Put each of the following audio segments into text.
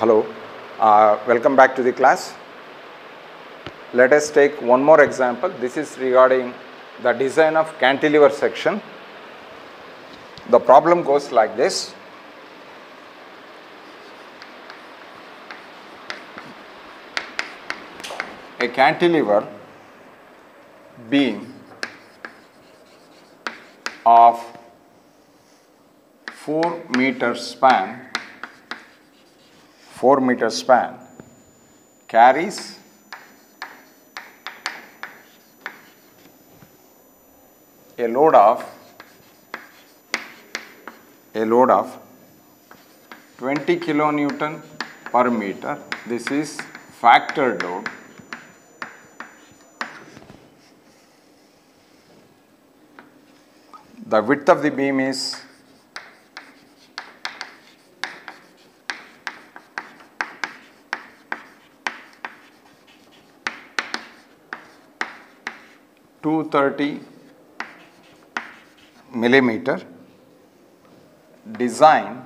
Hello, uh, welcome back to the class. Let us take one more example. This is regarding the design of cantilever section. The problem goes like this. A cantilever beam of 4 meter span 4 meter span. Carries. A load of a load of 20 kilonewton per meter. This is factored load. The width of the beam is two thirty millimeter design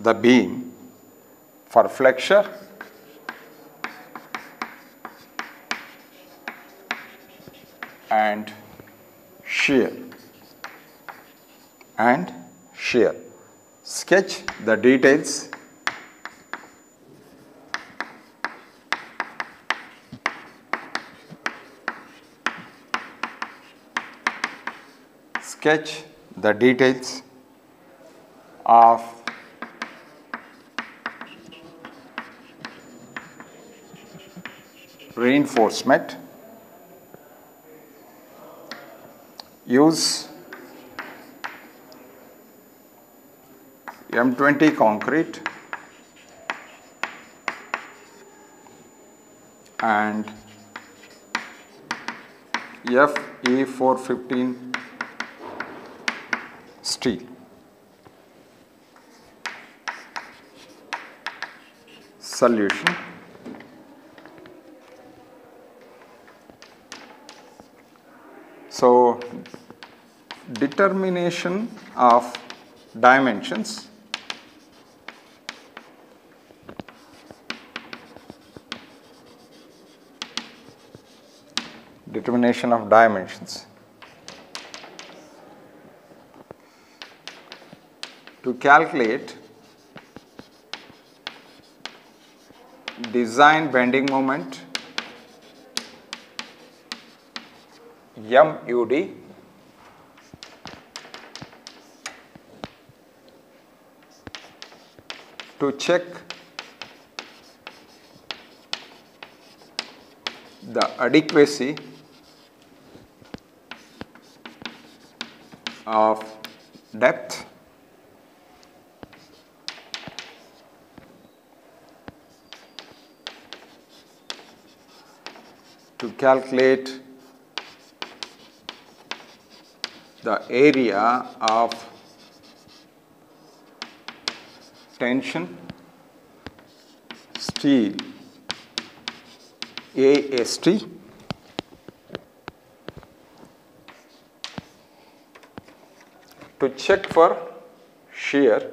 the beam for flexure and shear. And shear. Sketch the details sketch the details of reinforcement. Use M20 concrete and FE415 steel. Solution. So, determination of dimensions determination of dimensions to calculate design bending moment MUD to check the adequacy of depth to calculate the area of tension steel AST to check for shear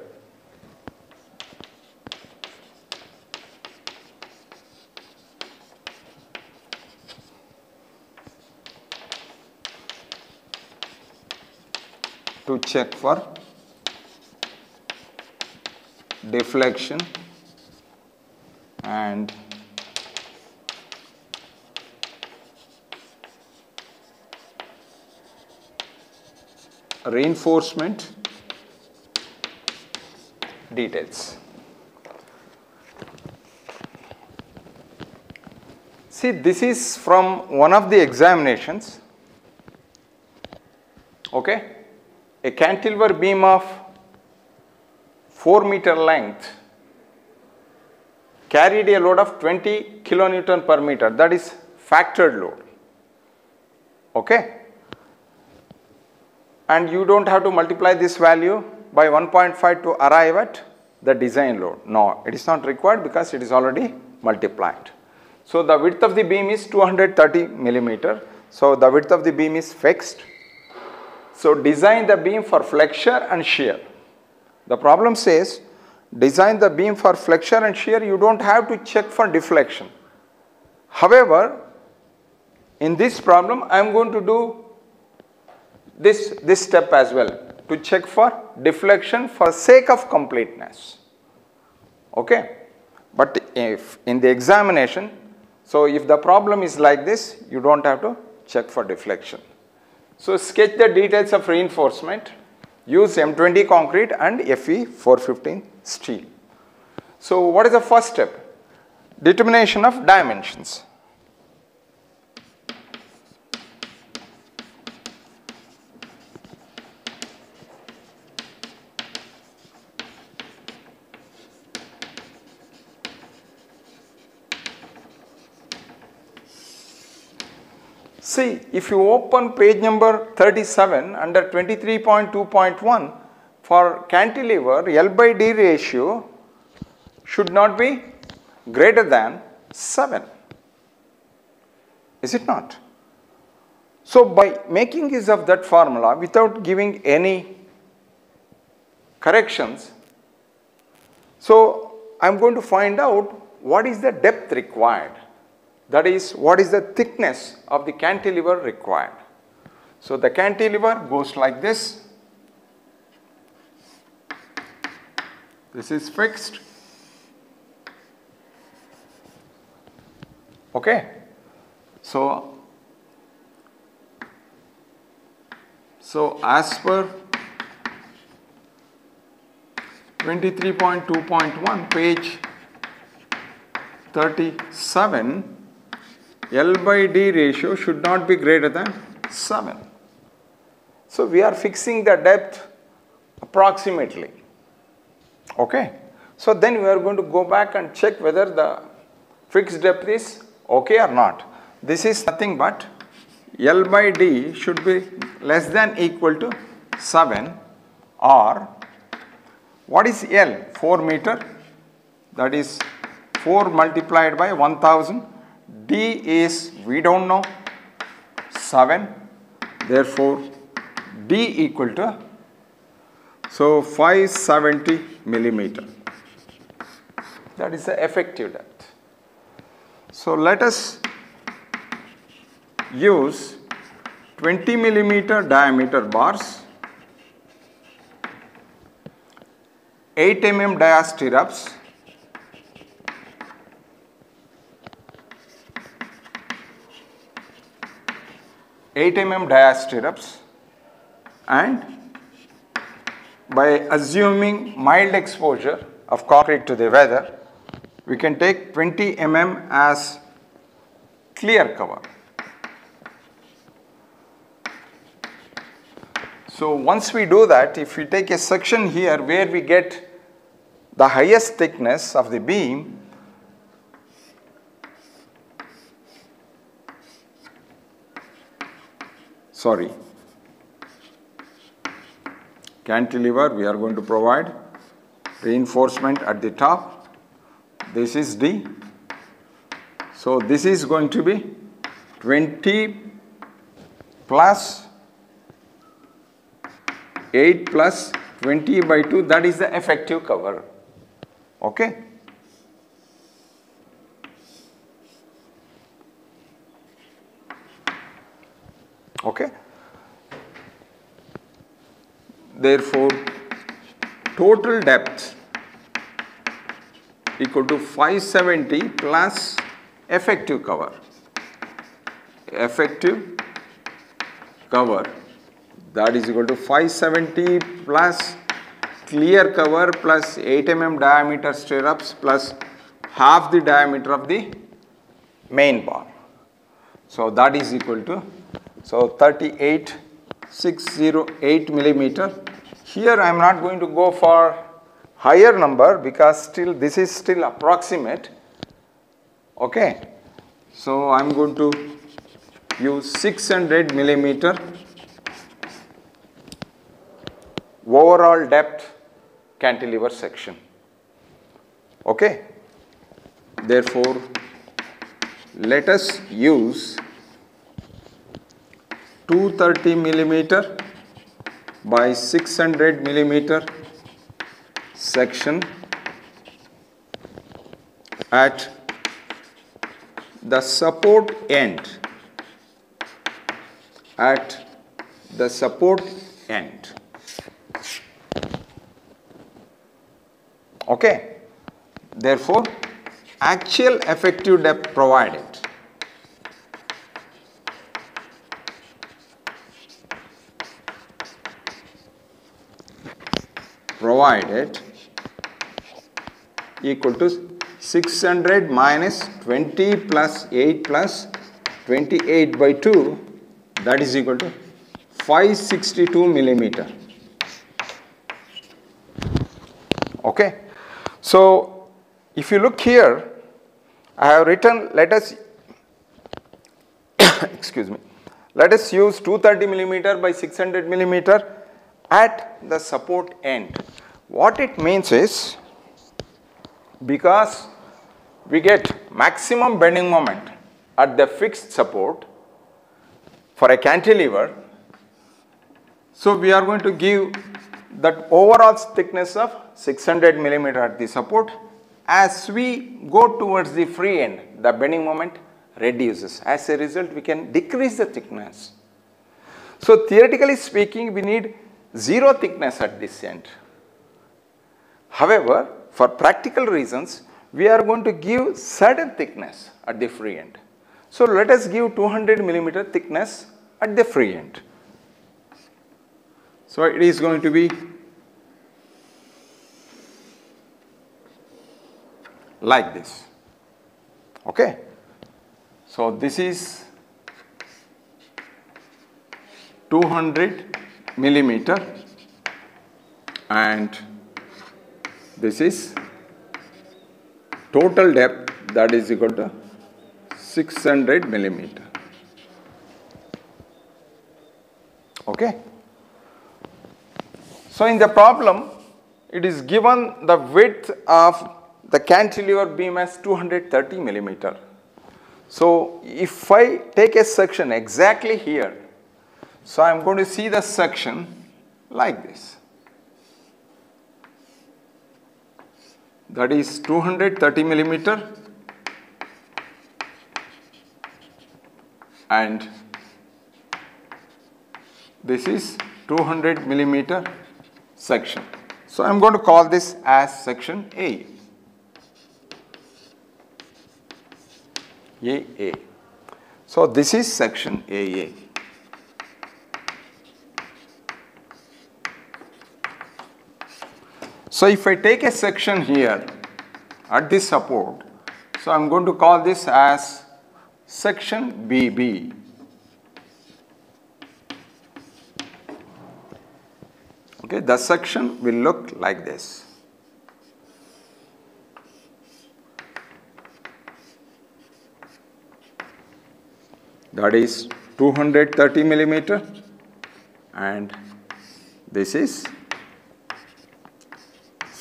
check for deflection and reinforcement details. See, this is from one of the examinations. Okay, a cantilever beam of 4 meter length carried a load of 20 kilonewton per meter that is factored load. Okay, and you do not have to multiply this value by 1.5 to arrive at the design load. No, it is not required because it is already multiplied. So, the width of the beam is 230 millimeter. So, the width of the beam is fixed So design the beam for flexure and shear. The problem says design the beam for flexure and shear, you don't have to check for deflection. However, in this problem, I am going to do this, this step as well to check for deflection for sake of completeness. Okay. But if in the examination, so if the problem is like this, you don't have to check for deflection. So sketch the details of reinforcement, use M20 concrete and Fe 415 steel. So what is the first step? Determination of dimensions. See, if you open page number 37 under 23.2.1 for cantilever, L by D ratio should not be greater than 7. Is it not? So, by making use of that formula without giving any corrections, so I am going to find out what is the depth required that is what is the thickness of the cantilever required. So, the cantilever goes like this, this is fixed, okay. So, so as per 23.2.1 page 37 L by D ratio should not be greater than 7. So, we are fixing the depth approximately. Okay. So, then we are going to go back and check whether the fixed depth is okay or not. This is nothing but L by D should be less than equal to 7 or what is L? 4 meter that is 4 multiplied by 1000 D is we do not know 7 therefore D equal to so 570 millimeter that is the effective depth. So let us use 20 millimeter diameter bars 8 mm dia stirrups 8 mm dia stirrups and by assuming mild exposure of concrete to the weather, we can take 20 mm as clear cover. So once we do that, if we take a section here where we get the highest thickness of the beam, sorry. Cantilever we are going to provide. Reinforcement at the top. This is D so this is going to be 20 plus 8 plus 20 by 2 that is the effective cover. Okay okay therefore total depth equal to 570 plus effective cover effective cover that is equal to 570 plus clear cover plus 8 mm diameter stirrups plus half the diameter of the main bar. So that is equal to so 38 608 millimeter. Here I am not going to go for higher number because still this is still approximate. Okay. So I am going to use 600 millimeter overall depth cantilever section. Okay. Therefore, let us use 230 millimeter by 600 millimeter section at the support end at the support end. Okay. Therefore actual effective depth provided provided equal to 600 minus 20 plus 8 plus 28 by 2 that is equal to 562 millimeter. Okay. So, if you look here, I have written let us excuse me let us use 230 millimeter by 600 millimeter at the support end. What it means is because we get maximum bending moment at the fixed support for a cantilever. So, we are going to give that overall thickness of 600 millimeter at the support. As we go towards the free end, the bending moment reduces. As a result, we can decrease the thickness. So, theoretically speaking, we need zero thickness at this end. However, for practical reasons, we are going to give certain thickness at the free end. So, let us give 200 millimeter thickness at the free end. So, it is going to be like this. Okay. So, this is 200 millimeter and this is total depth that is equal to 600 millimeter. Okay. So, in the problem it is given the width of the cantilever beam as 230 millimeter. So, if I take a section exactly here so, I am going to see the section like this. That is 230 millimeter and this is 200 millimeter section. So, I am going to call this as section A. AA. So, this is section AA. So, if I take a section here at this support, so I am going to call this as section BB. Okay, the section will look like this. That is 230 millimeter and this is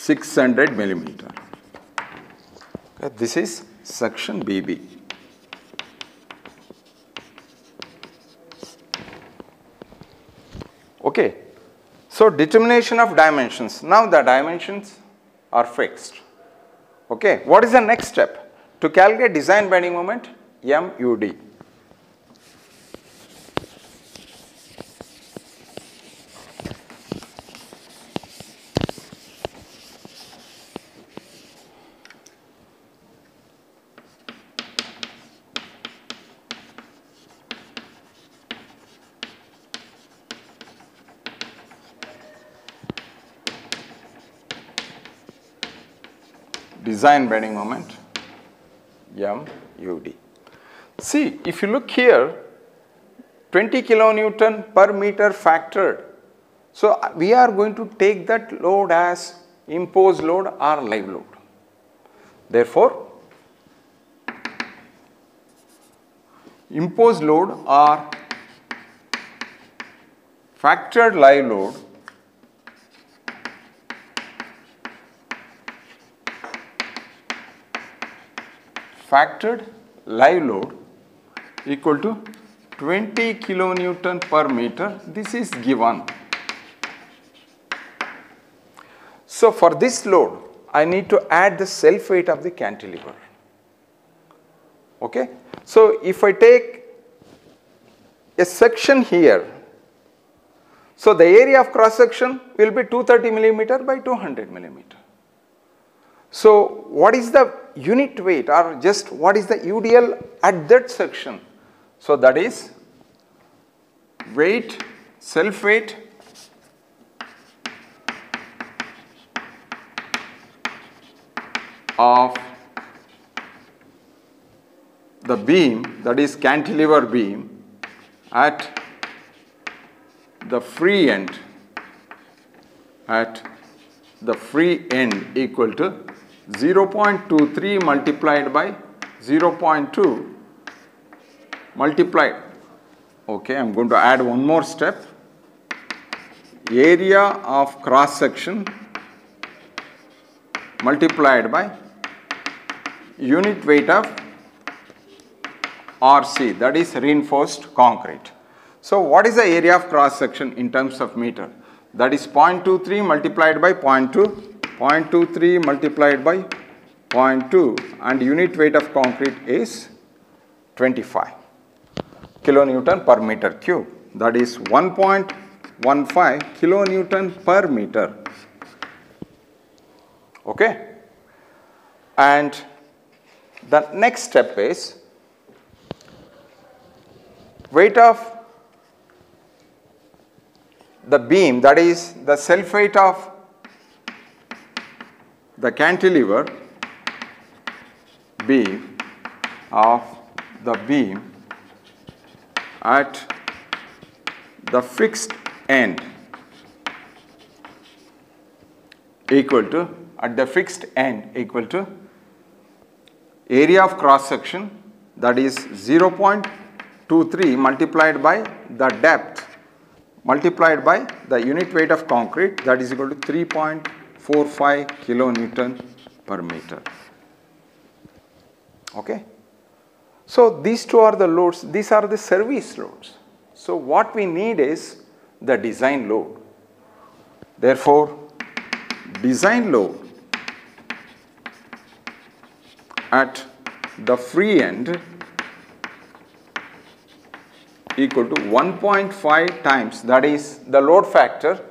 600 millimeter. Okay, this is section BB. Okay. So, determination of dimensions. Now, the dimensions are fixed. Okay. What is the next step? To calculate design bending moment MUD. Design bending moment MUD. See, if you look here, 20 kilonewton per meter factored. So, uh, we are going to take that load as imposed load or live load. Therefore, imposed load or factored live load factored live load equal to 20 kilonewton per meter. This is given So for this load, I need to add the self weight of the cantilever. Okay. So if I take a section here, so the area of cross section will be 230 millimeter by 200 millimeter. So what is the unit weight or just what is the UDL at that section? So that is weight, self weight of the beam that is cantilever beam at the free end at the free end equal to 0.23 multiplied by 0.2 multiplied okay I am going to add one more step area of cross section multiplied by unit weight of RC that is reinforced concrete. So what is the area of cross section in terms of meter? That is 0.23 multiplied by 0.2, 0.23 multiplied by 0.2 and unit weight of concrete is 25 kilonewton per meter cube. That is 1.15 kilonewton per meter. Okay. And the next step is weight of the beam that is the self weight of the cantilever beam of the beam at the fixed end equal to at the fixed end equal to area of cross section that is 0.5 2, 3 multiplied by the depth multiplied by the unit weight of concrete that is equal to 3.45 kilonewton per meter. Okay. So these two are the loads, these are the service loads. So what we need is the design load. Therefore, design load at the free end equal to 1.5 times that is the load factor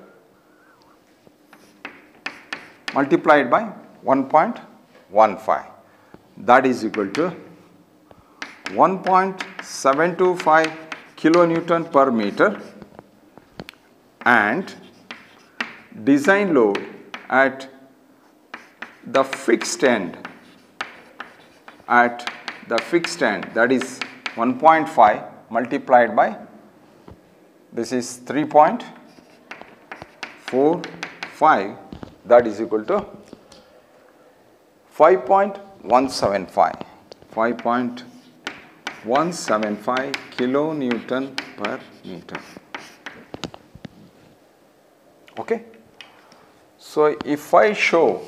multiplied by 1.15 that is equal to 1.725 kilonewton per meter and design load at the fixed end at the fixed end that is 1.5 multiplied by this is 3.45 that is equal to 5.175 5.175 kilonewton per meter. Okay? So if i show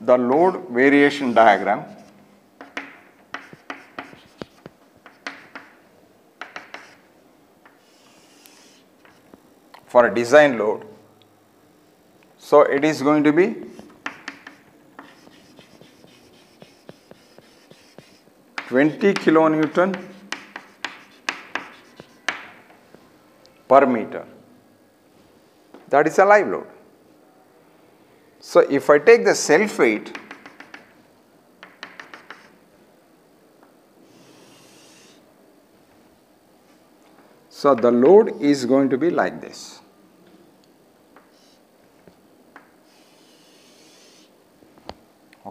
the load variation diagram for a design load. So, it is going to be twenty kilonewton per meter that is a live load. So, if I take the self weight So, the load is going to be like this.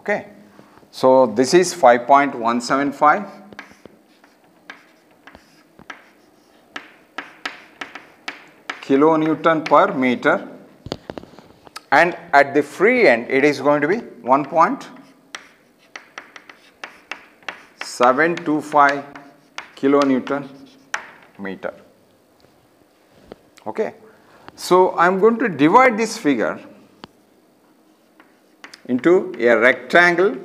Okay. So, this is 5.175 kilonewton per meter and at the free end it is going to be 1.725 kilonewton meter. Okay. So, I am going to divide this figure into a rectangle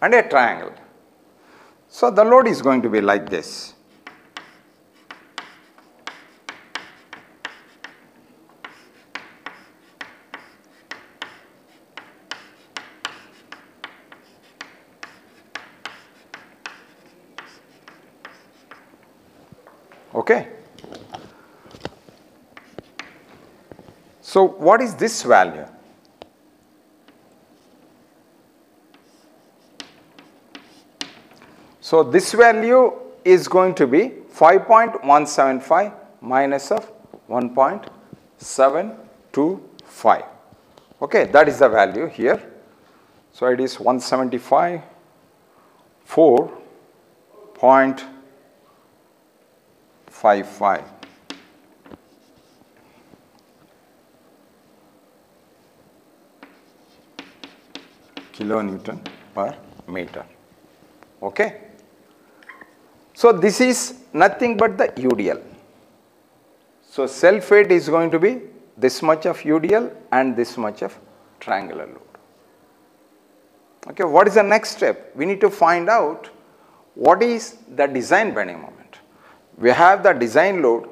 and a triangle. So the load is going to be like this. Okay. So what is this value? So this value is going to be 5.175 minus of 1.725. Okay, that is the value here. So it is 175 4.55. kilonewton per meter. Okay. So this is nothing but the UDL. So self weight is going to be this much of UDL and this much of triangular load. Okay, what is the next step? We need to find out what is the design bending moment. We have the design load,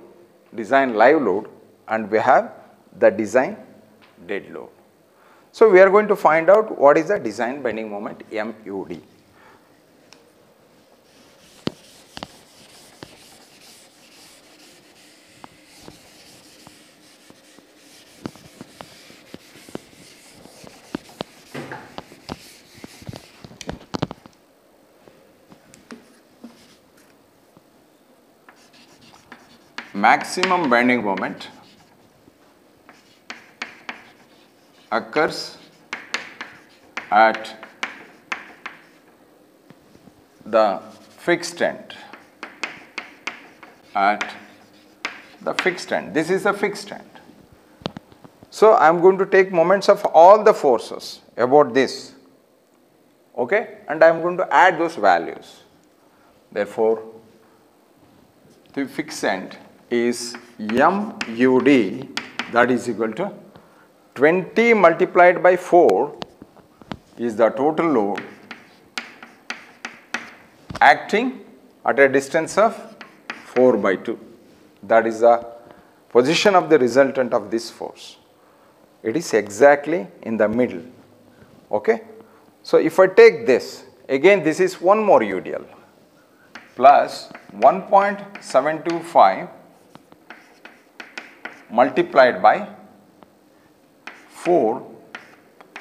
design live load and we have the design dead load. So we are going to find out what is the design bending moment MUD. maximum bending moment occurs at the fixed end at the fixed end. This is the fixed end. So, I am going to take moments of all the forces about this okay and I am going to add those values. Therefore, the fixed end is MUD that is equal to 20 multiplied by 4 is the total load acting at a distance of 4 by 2. That is the position of the resultant of this force. It is exactly in the middle. Okay? So, if I take this, again this is one more UDL plus 1.725 multiplied by 4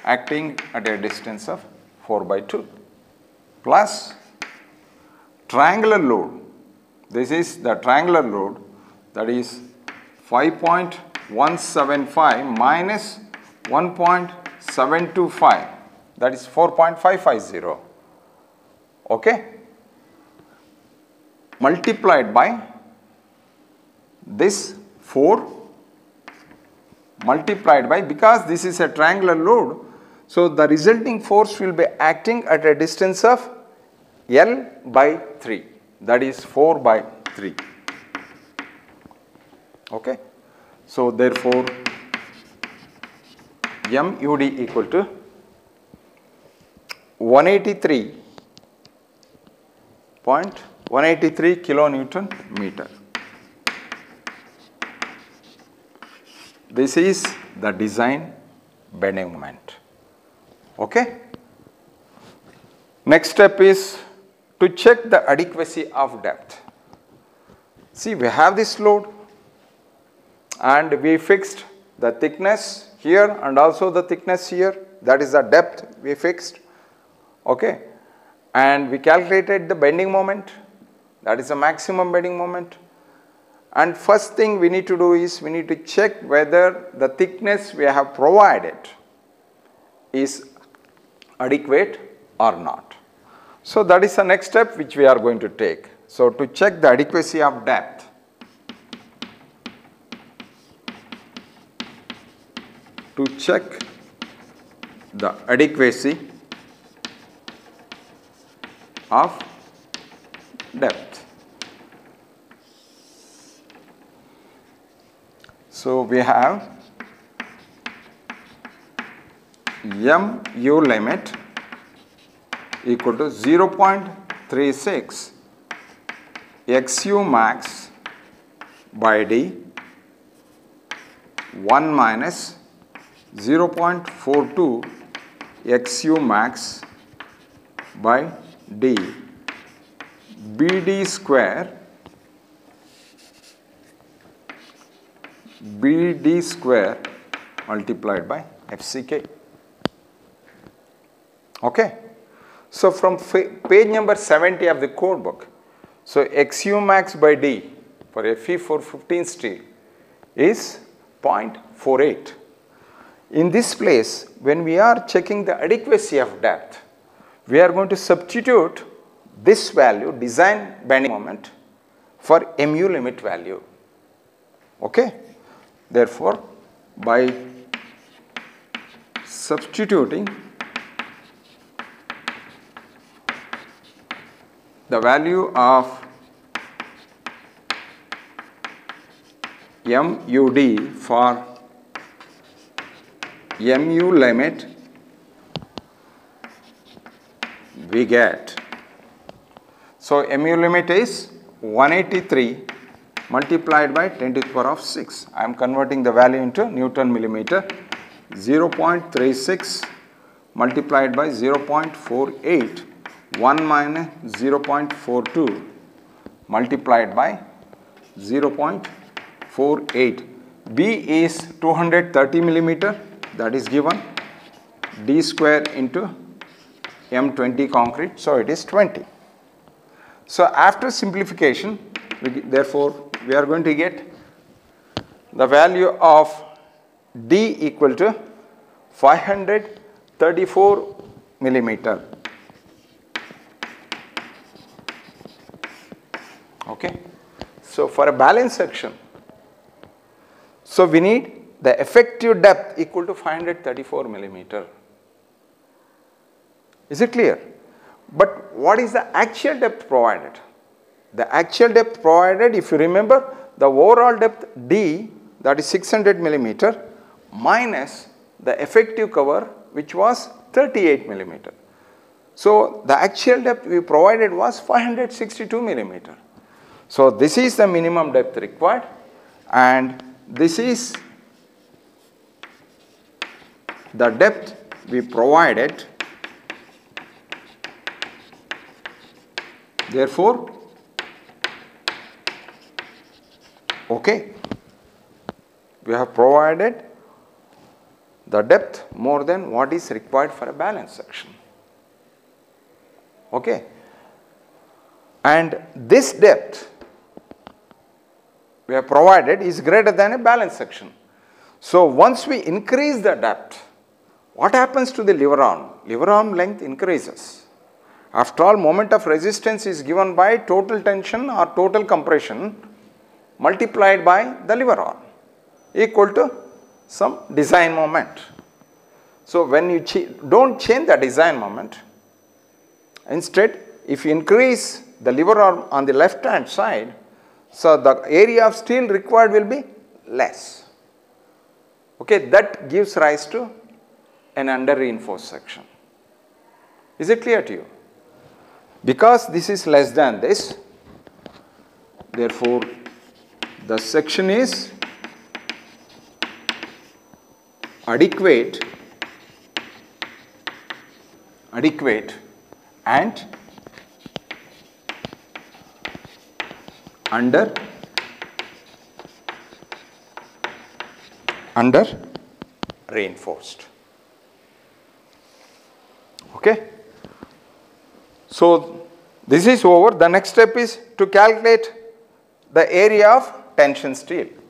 acting at a distance of 4 by 2 plus triangular load. This is the triangular load that is 5.175 minus 1.725 that is 4.550 okay? Multiplied by this 4 multiplied by because this is a triangular load. So, the resulting force will be acting at a distance of L by 3 that is 4 by 3. Okay. So, therefore, MUD equal to 183.183 kilonewton meter. This is the design bending moment. Okay? Next step is to check the adequacy of depth. See, we have this load and we fixed the thickness here and also the thickness here. That is the depth we fixed. Okay? And we calculated the bending moment. That is the maximum bending moment. And first thing we need to do is we need to check whether the thickness we have provided is adequate or not. So that is the next step which we are going to take. So to check the adequacy of depth, to check the adequacy of depth. So, we have mu limit equal to 0.36 xu max by d 1 minus 0.42 xu max by d. Bd square BD square multiplied by FCK. Okay. So from page number 70 of the code book, so XU max by D for Fe415 steel is 0.48. In this place, when we are checking the adequacy of depth, we are going to substitute this value, design bending moment, for mu limit value. Okay? Therefore, by substituting the value of MUD for mu limit we get. So, mu limit is 183 multiplied by 10 to the power of 6. I am converting the value into Newton millimeter 0.36 multiplied by 0.48 1 minus 0.42 multiplied by 0.48. B is 230 millimeter that is given d square into m20 concrete so it is 20. So after simplification we, therefore we are going to get the value of d equal to 534 millimeter. Okay. So for a balance section, so we need the effective depth equal to 534 millimeter. Is it clear? But what is the actual depth provided? The actual depth provided, if you remember, the overall depth D that is 600 millimeter minus the effective cover which was 38 millimeter. So, the actual depth we provided was 562 millimeter. So, this is the minimum depth required and this is the depth we provided therefore okay. We have provided the depth more than what is required for a balance section. Okay. And this depth we have provided is greater than a balance section. So once we increase the depth what happens to the lever arm? Lever arm length increases. After all, moment of resistance is given by total tension or total compression multiplied by the lever arm equal to some design moment. So, when you ch do not change the design moment, instead if you increase the lever arm on the left hand side, so the area of steel required will be less. Okay, that gives rise to an under reinforced section. Is it clear to you? Because this is less than this, therefore, the section is adequate adequate and under under reinforced Okay. So, this is over. The next step is to calculate the area of tension steel.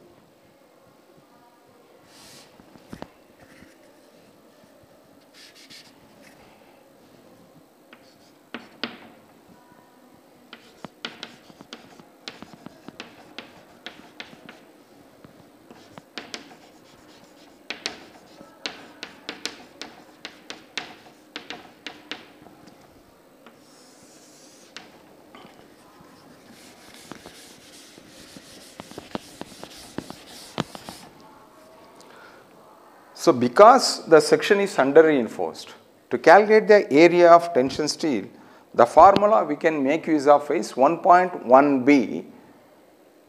So, because the section is under reinforced, to calculate the area of tension steel, the formula we can make use of is 1.1b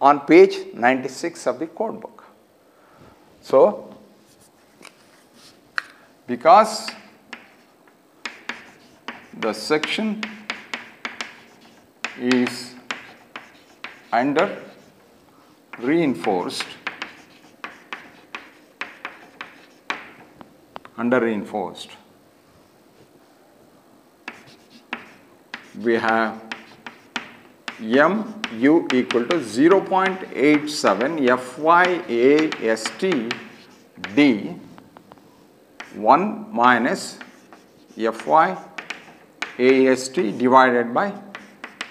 on page 96 of the code book. So, because the section is under reinforced under reinforced. We have mu equal to 0.87 FYAST D 1 minus Fy AST divided by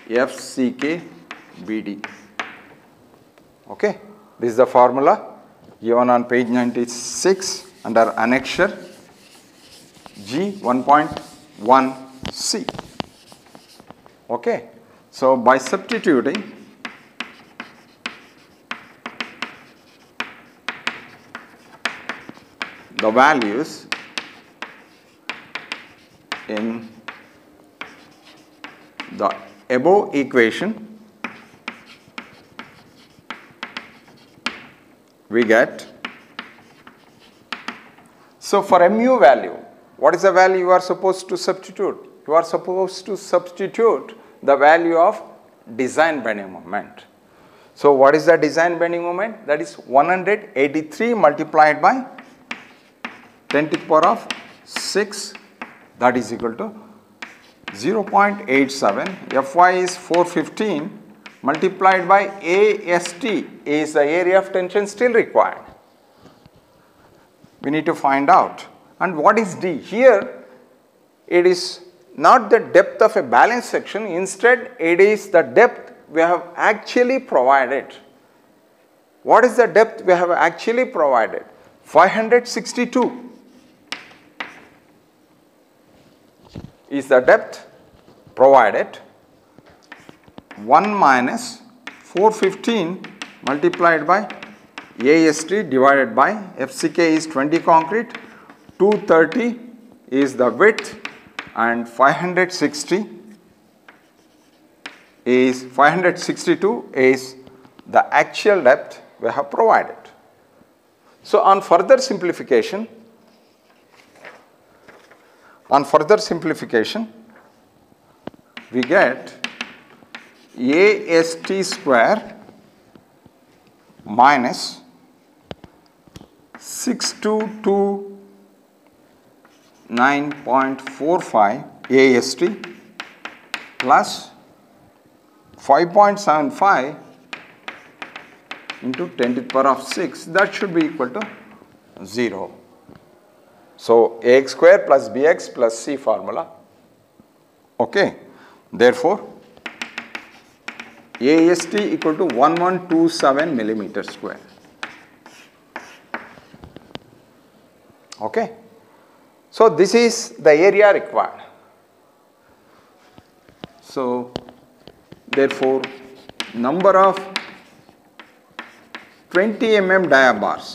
FCK BD. Okay, this is the formula given on page 96 under annexure G 1.1C. Okay, so by substituting the values in the above equation we get so for mu value what is the value you are supposed to substitute? You are supposed to substitute the value of design bending moment. So what is the design bending moment? That is 183 multiplied by 10 to the power of 6 that is equal to 0.87 Fy is 415 multiplied by AST is the area of tension still required. We need to find out and what is D? Here it is not the depth of a balance section instead it is the depth we have actually provided. What is the depth we have actually provided? 562 is the depth provided 1 minus 415 multiplied by AST divided by FCK is 20 concrete, 230 is the width and 560 is 562 is the actual depth we have provided. So, on further simplification on further simplification, we get AST square minus 6229.45 AST plus 5.75 into 10 to the power of 6 that should be equal to 0. So, ax square plus bx plus c formula. Okay. Therefore, AST equal to 1127 millimeter square. Okay. So, this is the area required. So, therefore, number of 20 mm dia bars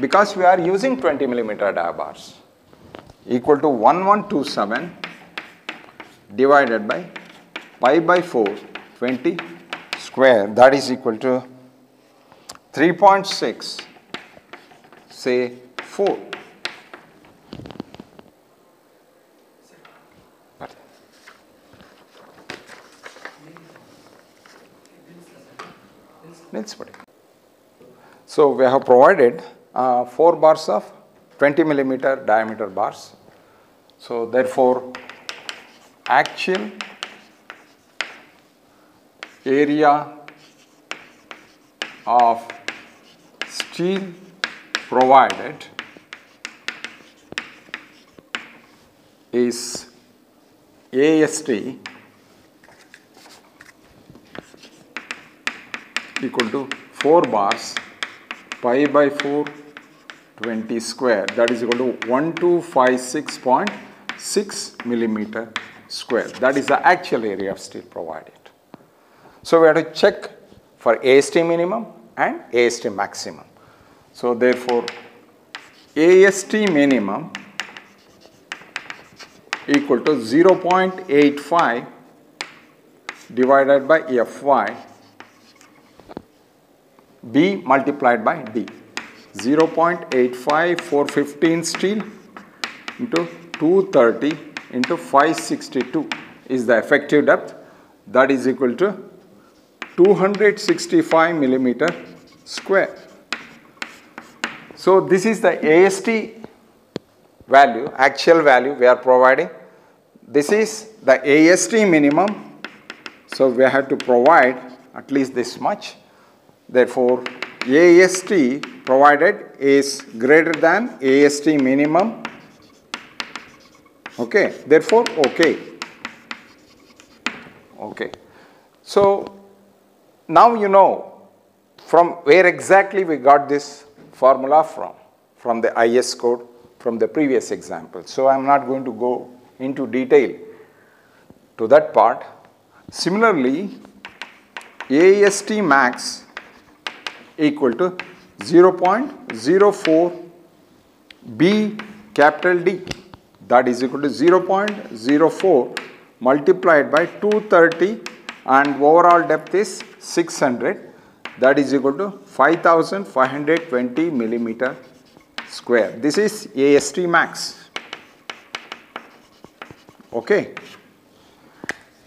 because we are using 20 millimeter dia bars equal to 1127 divided by pi by 4 20 square that is equal to 3.6 say 4 So we have provided uh, 4 bars of 20 millimeter diameter bars. So therefore, actual area of steel provided is AST equal to 4 bars pi by 4 20 square that is equal to 1256.6 millimeter square. That is the actual area of steel provided. So, we have to check for AST minimum and AST maximum. So, therefore, AST minimum equal to 0.85 divided by Fy B multiplied by D. 0.85 415 steel into 230 into 562 is the effective depth that is equal to 265 millimeter square. So this is the AST value, actual value we are providing. This is the AST minimum. So we have to provide at least this much. Therefore, AST provided is greater than AST minimum. Okay, therefore, okay. Okay. So now you know from where exactly we got this formula from, from the IS code from the previous example. So I am not going to go into detail to that part. Similarly, AST max equal to 0.04 B capital D that is equal to 0.04 multiplied by 230 and overall depth is 600 that is equal to 5520 millimeter square. This is AST max. Okay.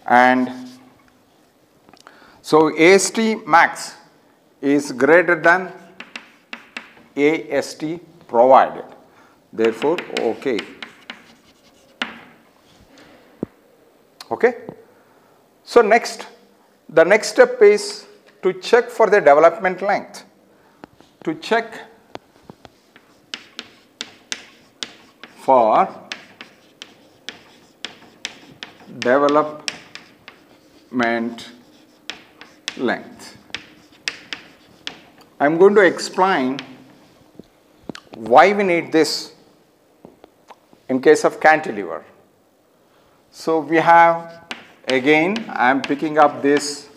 And so AST max is greater than AST provided. Therefore, okay. Okay. So next, the next step is to check for the development length. To check for development length. I am going to explain why we need this in case of cantilever. So we have again I am picking up this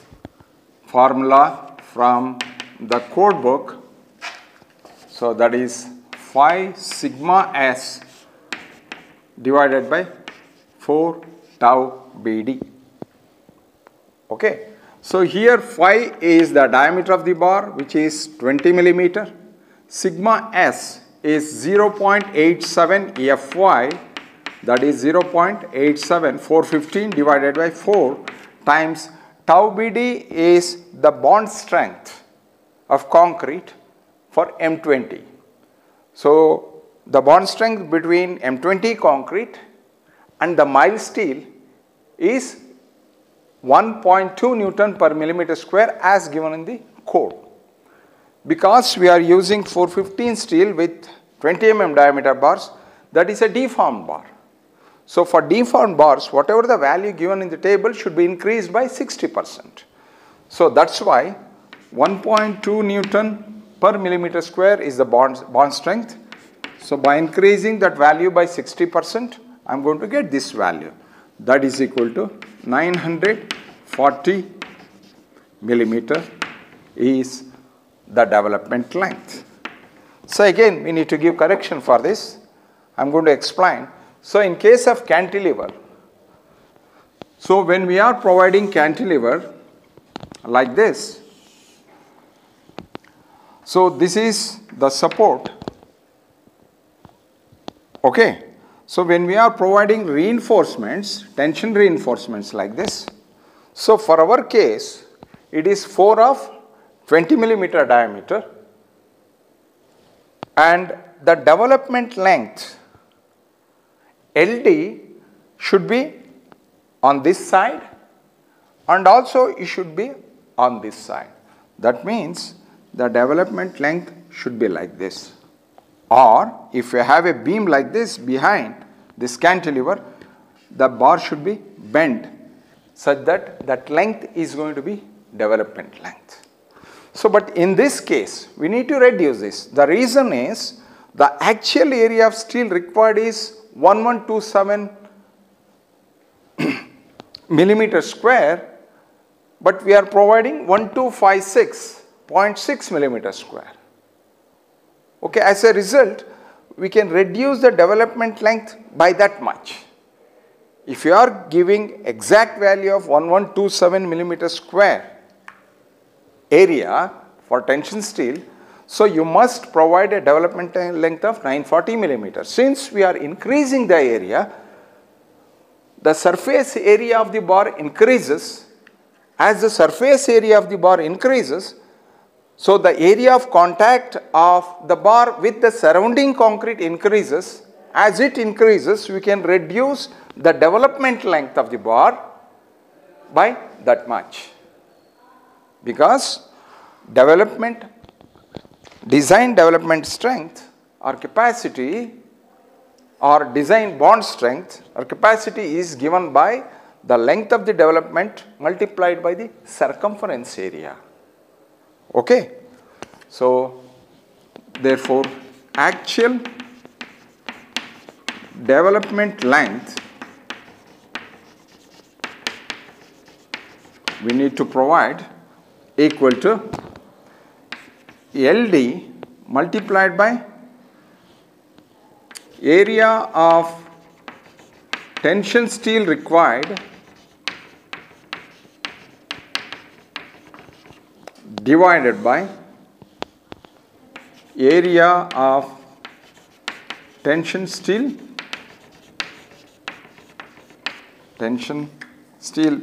formula from the code book. So that is phi sigma s divided by 4 tau bd. Okay. So here phi is the diameter of the bar which is 20 millimeter. Sigma s is 0.87 fy that is 0.87 415 divided by 4 times tau bd is the bond strength of concrete for M20. So the bond strength between M20 concrete and the mild steel is 1.2 Newton per millimeter square as given in the code. Because we are using 415 steel with 20 mm diameter bars, that is a deformed bar. So for deformed bars, whatever the value given in the table should be increased by 60%. So that's why 1.2 Newton per millimeter square is the bond, bond strength. So by increasing that value by 60%, I am going to get this value. That is equal to 940 millimeter is the development length. So again, we need to give correction for this. I am going to explain. So in case of cantilever, so when we are providing cantilever like this, so this is the support. Okay. So when we are providing reinforcements, tension reinforcements like this, so for our case, it is 4 of 20 millimeter diameter and the development length LD should be on this side and also it should be on this side. That means the development length should be like this. Or if you have a beam like this behind this cantilever, the bar should be bent such that that length is going to be development length. So, but in this case, we need to reduce this. The reason is the actual area of steel required is 1127 millimeter square, but we are providing 1256.6 millimeter square. Okay, as a result, we can reduce the development length by that much. If you are giving exact value of 1127 millimeter square area for tension steel, so you must provide a development length of 940 millimeters. Since we are increasing the area, the surface area of the bar increases. As the surface area of the bar increases, So the area of contact of the bar with the surrounding concrete increases. As it increases, we can reduce the development length of the bar by that much. Because development, design development strength or capacity or design bond strength or capacity is given by the length of the development multiplied by the circumference area. Okay. So, therefore, actual development length we need to provide equal to LD multiplied by area of tension steel required divided by area of tension steel tension steel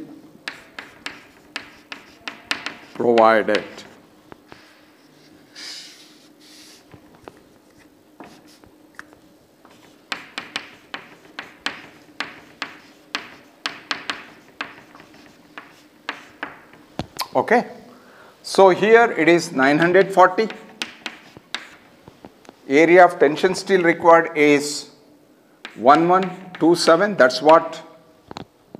provided. Okay. So here it is 940. Area of tension steel required is 1127. That's what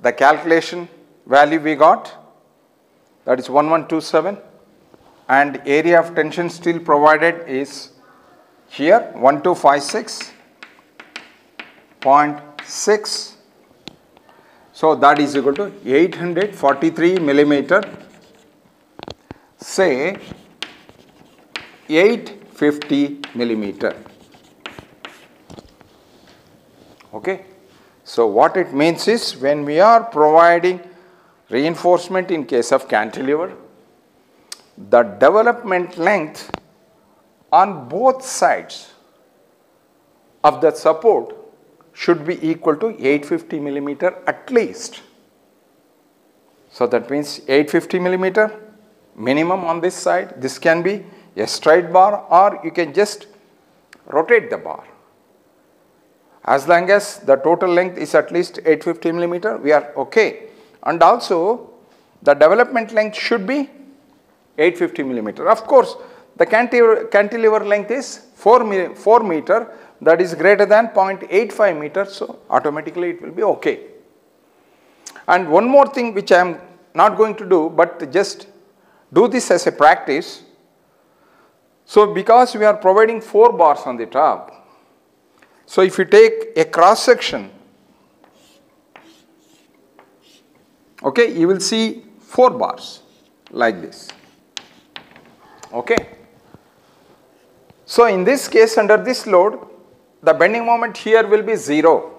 the calculation value we got. That is 1127. And area of tension steel provided is here 1256.6. So that is equal to 843 millimeter say 850 millimeter. Okay. So, what it means is when we are providing reinforcement in case of cantilever, the development length on both sides of the support should be equal to 850 millimeter at least. So, that means 850 millimeter minimum on this side. This can be a straight bar or you can just rotate the bar. As long as the total length is at least 850 millimeter, we are okay. And also the development length should be 850 millimeter. Of course, the cantilever, cantilever length is 4, 4 meter that is greater than 0.85 meter. So, automatically it will be okay. And one more thing which I am not going to do, but just do this as a practice. So, because we are providing 4 bars on the top, so if you take a cross section, okay, you will see 4 bars like this. Okay. So, in this case under this load, the bending moment here will be 0.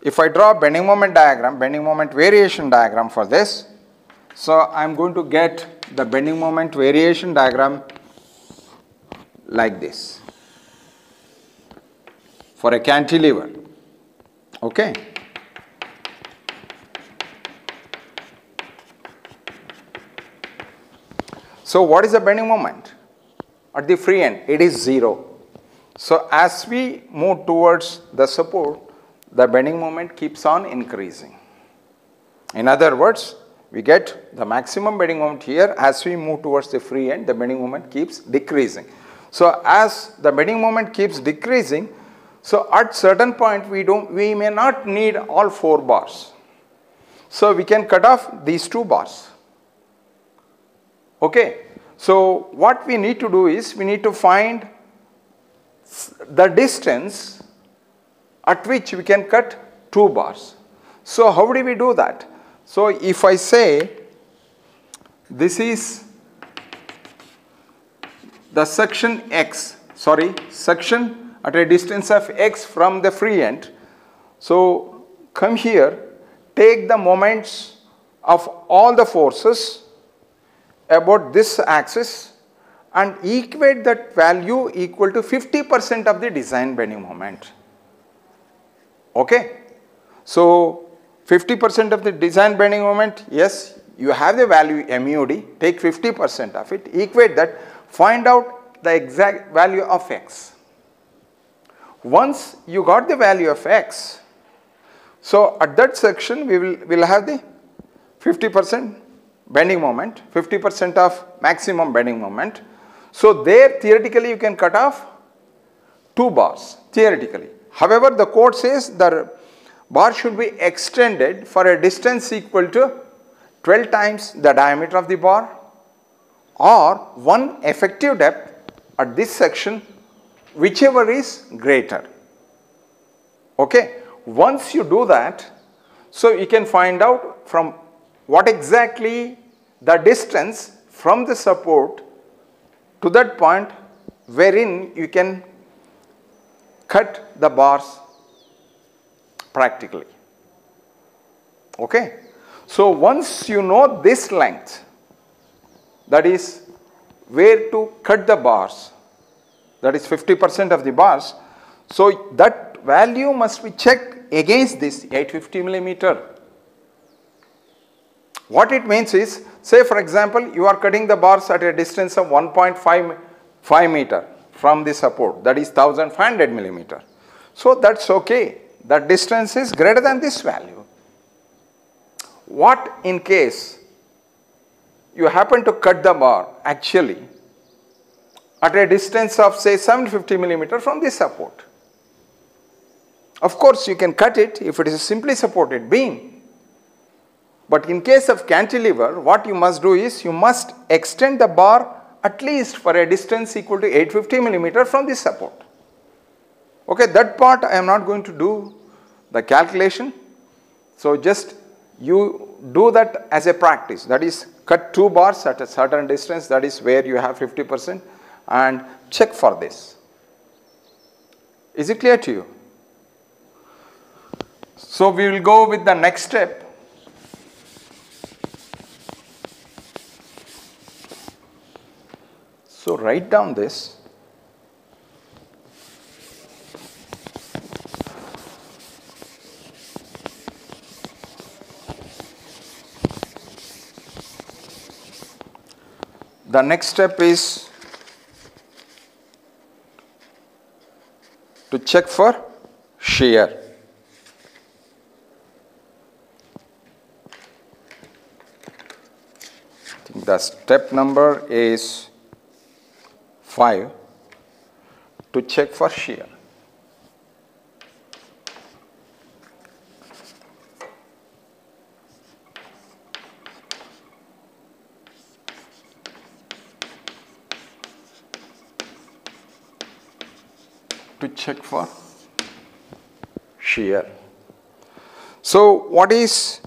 If I draw bending moment diagram, bending moment variation diagram for this, so I am going to get the bending moment variation diagram like this for a cantilever. Okay. So what is the bending moment? At the free end, it is 0. So as we move towards the support, the bending moment keeps on increasing. In other words, we get the maximum bending moment here as we move towards the free end the bending moment keeps decreasing. So as the bending moment keeps decreasing so at certain point we don't we may not need all four bars. So we can cut off these two bars. Okay. So what we need to do is we need to find the distance at which we can cut two bars. So how do we do that? So if I say this is the section x, sorry, section at a distance of x from the free end. So come here, take the moments of all the forces about this axis and equate that value equal to 50% of the design bending moment. Okay. So 50% of the design bending moment, yes, you have the value MUD, take 50% of it, equate that find out the exact value of x. Once you got the value of x, so at that section we will will have the 50 percent bending moment, 50 percent of maximum bending moment. So there theoretically you can cut off two bars theoretically. However, the code says the bar should be extended for a distance equal to 12 times the diameter of the bar or one effective depth at this section whichever is greater. Okay. Once you do that, so you can find out from what exactly the distance from the support to that point wherein you can cut the bars practically. Okay. So once you know this length, that is where to cut the bars, that is 50 percent of the bars. So that value must be checked against this 850 millimeter. What it means is, say for example, you are cutting the bars at a distance of 1.5 5 meter from the support, that is 1500 millimeter. So that's okay, that distance is greater than this value. What in case you happen to cut the bar actually at a distance of say 750 millimeter from the support? Of course, you can cut it if it is a simply supported beam. But in case of cantilever, what you must do is you must extend the bar at least for a distance equal to 850 millimeter from the support. Okay, that part I am not going to do the calculation. So just you do that as a practice that is cut two bars at a certain distance that is where you have 50 percent and check for this. Is it clear to you? So we will go with the next step. So write down this. The next step is to check for shear. the step number is 5 to check for shear. to check for shear. So what is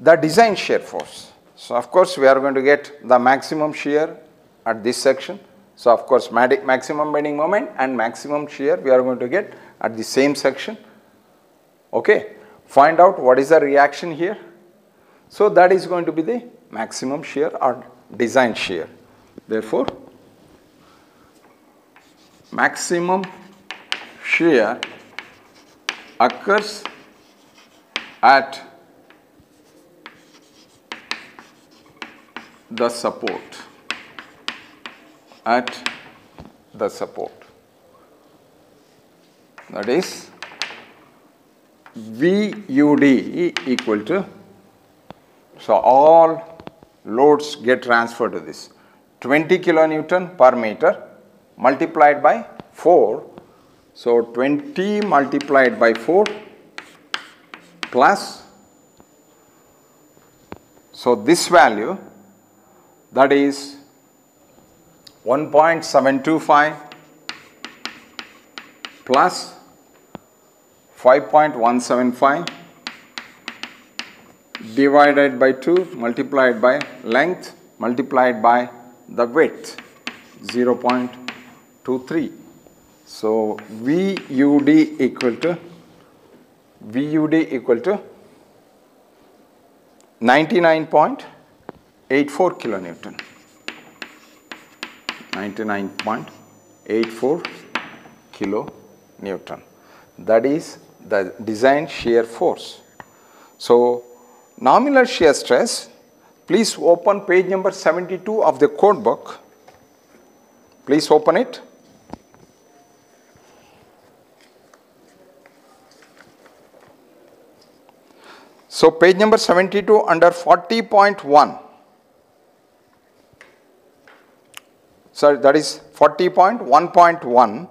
the design shear force? So of course we are going to get the maximum shear at this section. So of course maximum bending moment and maximum shear we are going to get at the same section. Okay. Find out what is the reaction here. So that is going to be the maximum shear or design shear. Therefore, maximum shear occurs at the support at the support. That is VUD equal to so all loads get transferred to this. 20 kilonewton per meter multiplied by 4 so 20 multiplied by 4 plus so this value that is 1.725 plus 5.175 divided by 2 multiplied by length multiplied by the width 0.23. So VUD equal to VUD equal to 99. 84 kilonewton 99.84 kilonewton that is the design shear force. So, nominal shear stress please open page number 72 of the code book Please open it. So page number 72 under 40.1. So that is 40.1.1.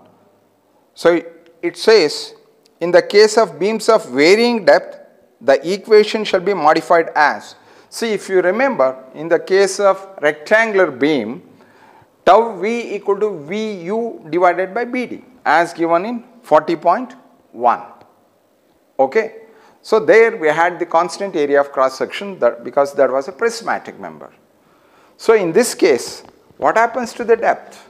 So it says in the case of beams of varying depth the equation shall be modified as. See if you remember in the case of rectangular beam tau v equal to vu divided by bd as given in 40.1. Okay. So there we had the constant area of cross section that because that was a prismatic member. So in this case what happens to the depth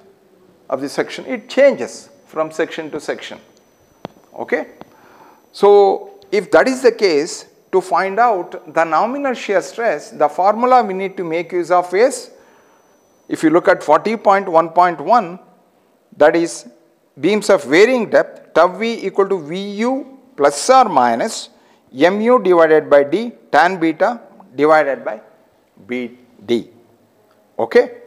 of the section? It changes from section to section. Okay. So if that is the case to find out the nominal shear stress the formula we need to make use of is if you look at 40.1.1 that is beams of varying depth tau v equal to vu plus or minus mu divided by d tan beta divided by bd. Okay.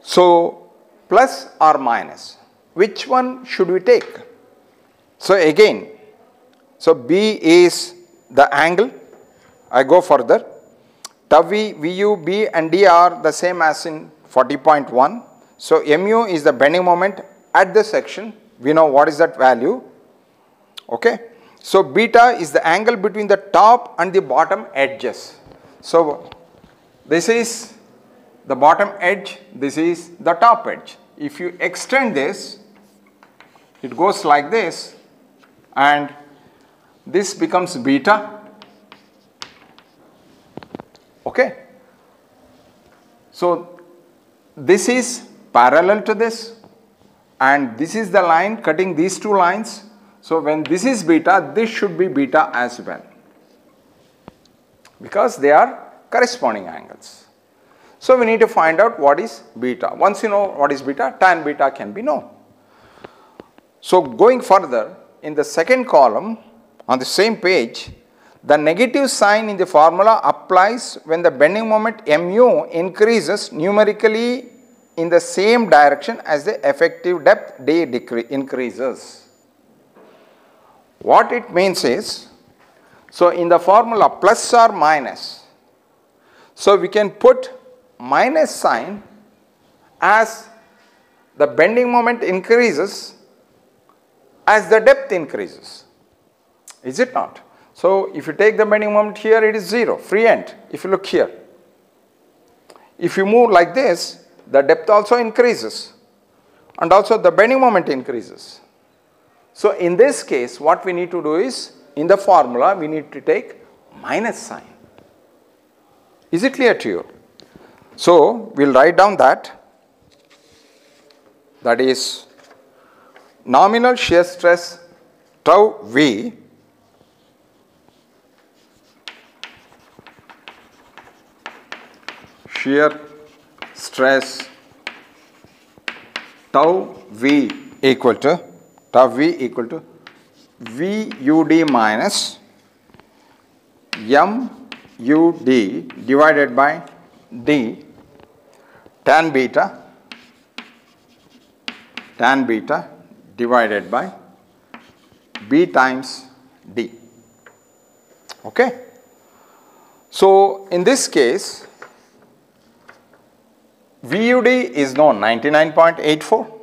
So, plus or minus, which one should we take? So, again, so B is the angle, I go further, tau v, vu, b and d are the same as in 40.1. So, mu is the bending moment at the section, we know what is that value, okay. So, beta is the angle between the top and the bottom edges. So, this is the bottom edge, this is the top edge. If you extend this, it goes like this and this becomes beta. Okay. So, this is parallel to this and this is the line cutting these two lines so when this is beta, this should be beta as well because they are corresponding angles. So we need to find out what is beta. Once you know what is beta, tan beta can be known. So going further, in the second column on the same page, the negative sign in the formula applies when the bending moment mu increases numerically in the same direction as the effective depth d increases. What it means is, so in the formula plus or minus, so we can put minus sign as the bending moment increases as the depth increases. Is it not? So if you take the bending moment here, it is 0, free end, if you look here. If you move like this, the depth also increases and also the bending moment increases. So in this case what we need to do is in the formula we need to take minus sign. Is it clear to you? So we will write down that that is nominal shear stress tau V shear stress tau V equal to tau v equal to VUD minus MUD divided by D tan beta tan beta divided by B times D. Okay. So, in this case VUD is known 99.84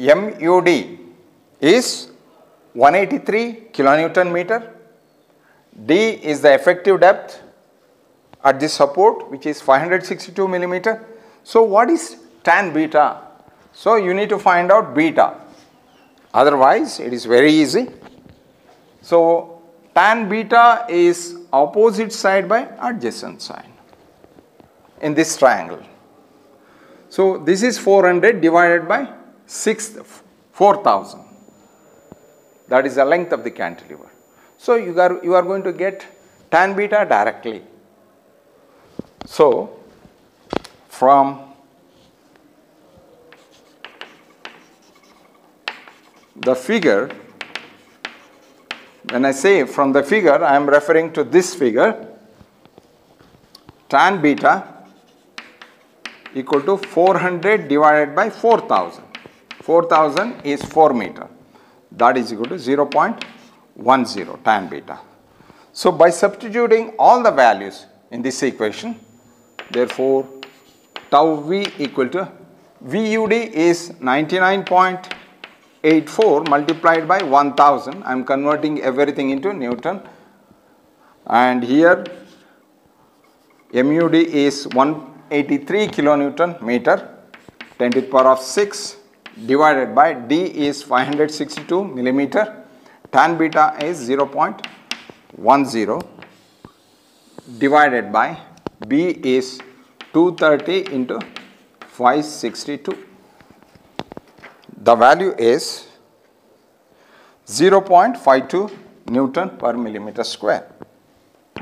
MUD is 183 kilonewton meter. D is the effective depth at this support which is 562 millimeter. So what is tan beta? So you need to find out beta. Otherwise it is very easy. So tan beta is opposite side by adjacent side in this triangle. So this is 400 divided by 6 4000 that is the length of the cantilever. So, you are, you are going to get tan beta directly. So, from the figure, when I say from the figure, I am referring to this figure, tan beta equal to 400 divided by 4000. 4000 is 4 meter. That is equal to 0.10 tan beta. So, by substituting all the values in this equation, therefore, tau v equal to VUD is 99.84 multiplied by 1000. I am converting everything into Newton and here MUD is 183 kilonewton meter 10 to the power of 6 divided by D is 562 millimeter tan beta is 0.10 divided by B is 230 into 562. The value is 0.52 Newton per millimeter square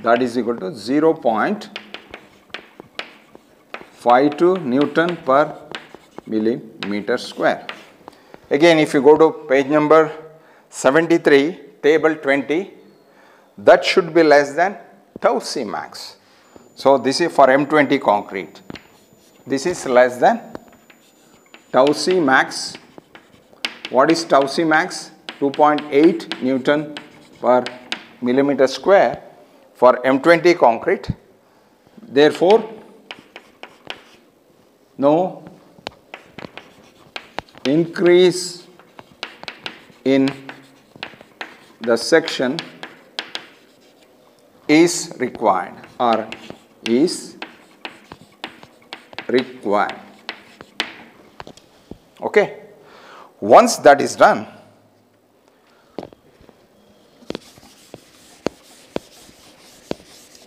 that is equal to 0.52 Newton per millimeter square. Again if you go to page number 73 table 20 that should be less than tau C max. So this is for M20 concrete. This is less than tau C max. What is tau C max? 2.8 Newton per millimeter square for M20 concrete. Therefore, no increase in the section is required or is required. Okay. Once that is done,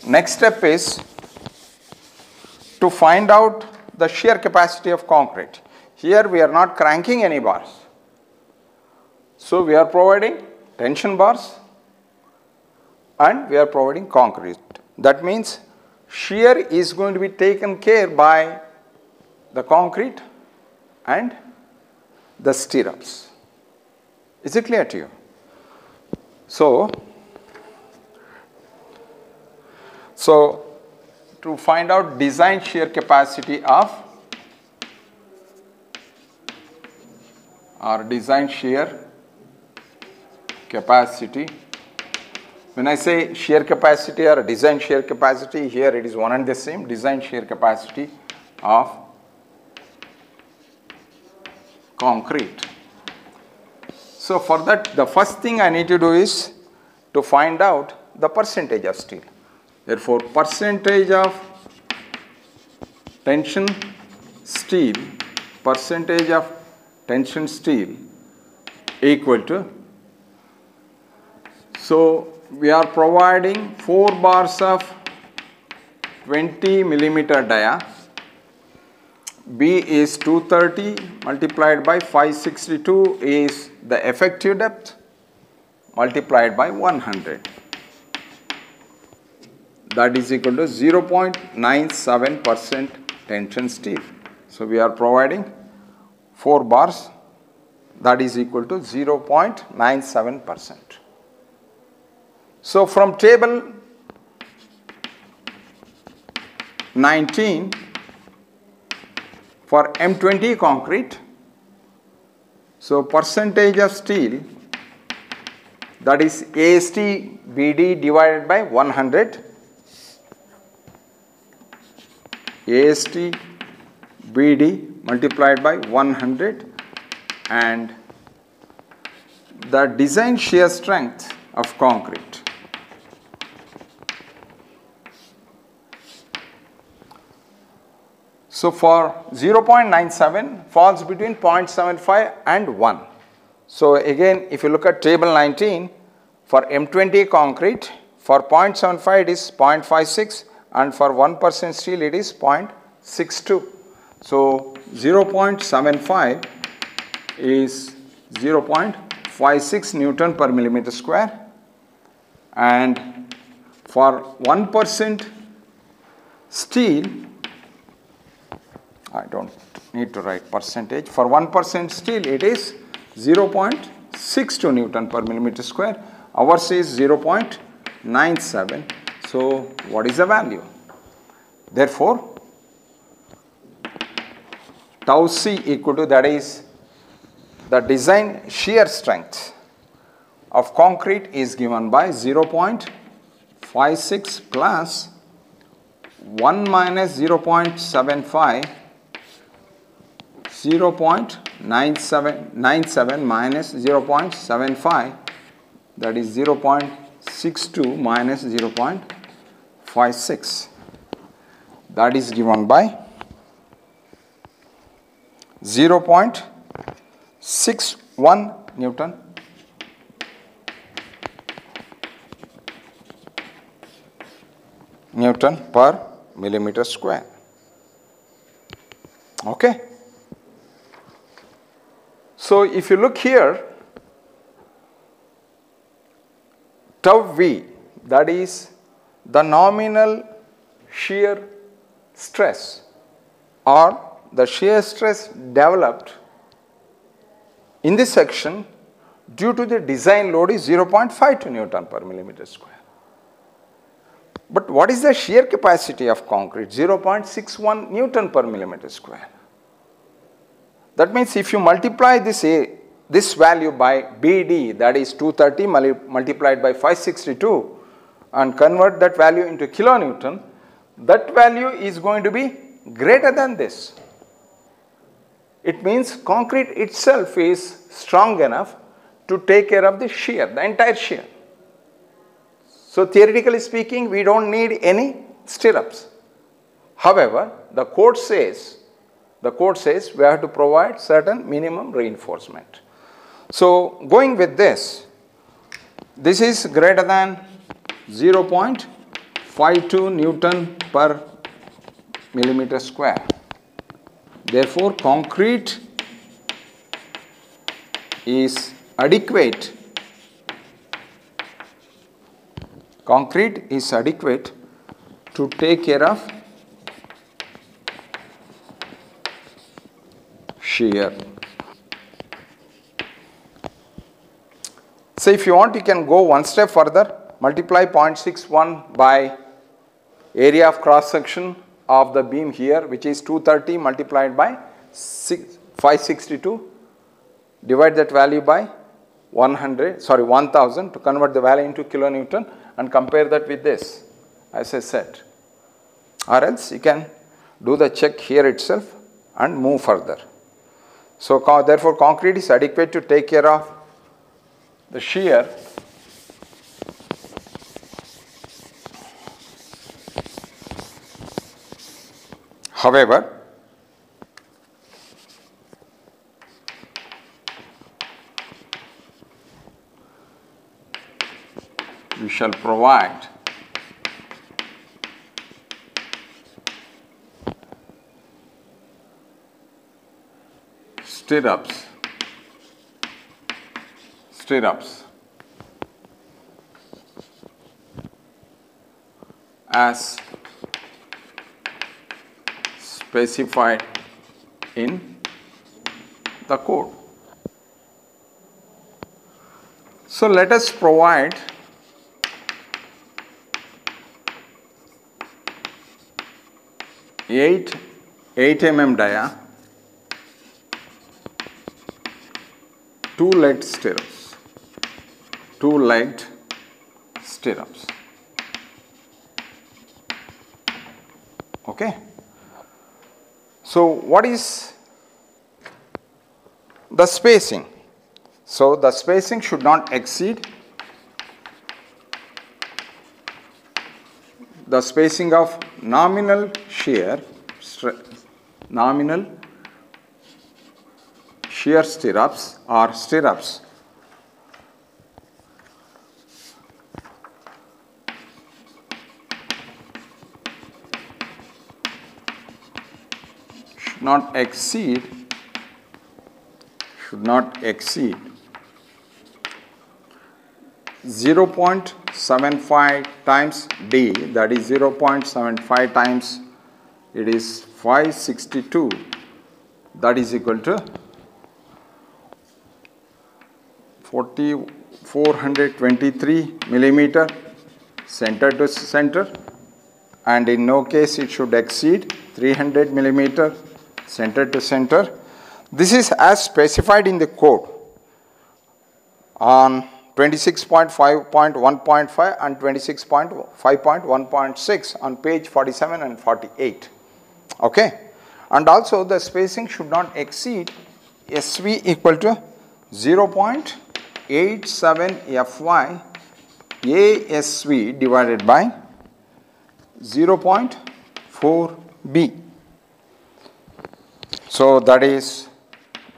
next step is to find out the shear capacity of concrete. Here we are not cranking any bars. So we are providing tension bars and we are providing concrete. That means shear is going to be taken care by the concrete and the stirrups. Is it clear to you? So, so to find out design shear capacity of or design shear capacity when I say shear capacity or design shear capacity, here it is one and the same design shear capacity of concrete. So for that the first thing I need to do is to find out the percentage of steel. Therefore, percentage of tension steel, percentage of tension steel equal to so we are providing 4 bars of 20 millimeter dia. B is 230 multiplied by 562 is the effective depth multiplied by 100 that is equal to 0.97 percent tension steel. So, we are providing 4 bars that is equal to 0.97 percent. So, from table 19 for M20 concrete, so percentage of steel that is AST BD divided by 100 AST BD multiplied by 100 and the design shear strength of concrete So, for 0.97 falls between 0.75 and 1. So, again if you look at table 19 for M20 concrete for 0.75 it is 0.56 and for 1 percent steel it is 0.62. So, 0.75 is 0.56 Newton per millimeter square and for 1 percent steel I do not need to write percentage. For 1% steel it is 0.62 Newton per millimeter square. Ours is 0.97. So, what is the value? Therefore, tau c equal to that is the design shear strength of concrete is given by 0.56 plus 1 minus 0.75 0.97 minus 0.75 that is 0.62 minus 0.56 that is given by 0.61 Newton Newton per millimeter square. Okay. So if you look here, tau v that is the nominal shear stress or the shear stress developed in this section due to the design load is 0.52 Newton per millimeter square. But what is the shear capacity of concrete? 0.61 Newton per millimeter square. That means if you multiply this, a, this value by BD that is 230 multiplied by 562 and convert that value into kilonewton, that value is going to be greater than this. It means concrete itself is strong enough to take care of the shear, the entire shear. So theoretically speaking, we don't need any stirrups. However, the code says, the code says we have to provide certain minimum reinforcement. So going with this, this is greater than 0.52 Newton per millimeter square. Therefore, concrete is adequate. Concrete is adequate to take care of shear. So if you want you can go one step further. Multiply 0.61 by area of cross section of the beam here which is 230 multiplied by 562 divide that value by 100 sorry 1000 to convert the value into kilonewton and compare that with this as I said or else you can do the check here itself and move further. So therefore concrete is adequate to take care of the shear However, we shall provide. Stirrups. Stirrups. As specified in the code. So let us provide eight 8 mm dia, two legged stirrups, two legged stirrups. Okay. So what is the spacing? So the spacing should not exceed the spacing of nominal shear nominal shear stirrups or stirrups not exceed should not exceed 0.75 times d that is 0.75 times it is 562 that is equal to 40 423 millimeter center to center. And in no case it should exceed 300 millimeter center to center. This is as specified in the code on 26.5.1.5 and 26.5.1.6 on page 47 and 48. Okay. And also the spacing should not exceed SV equal to 0.87 Fy ASV divided by 0.4 B. So that is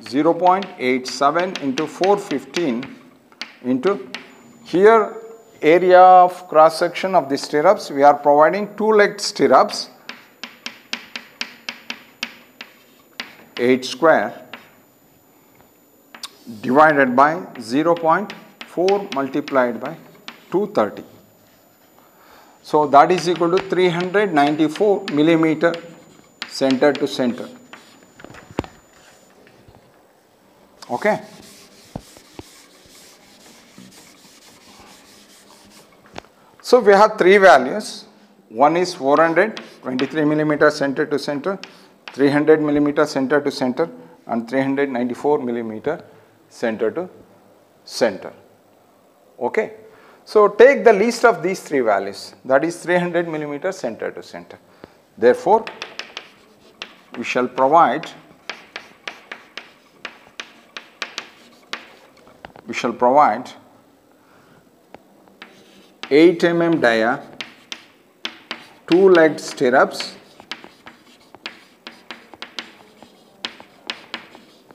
0.87 into 415 into here area of cross section of the stirrups we are providing two legged stirrups 8 square divided by 0.4 multiplied by 230. So that is equal to 394 millimeter center to center. Okay. So we have three values. One is 423 millimeter center to center, 300 millimeter center to center and 394 millimeter center to center. Okay. So take the least of these three values that is 300 millimeter center to center. Therefore, we shall provide we shall provide 8 mm dia, 2 legged stirrups,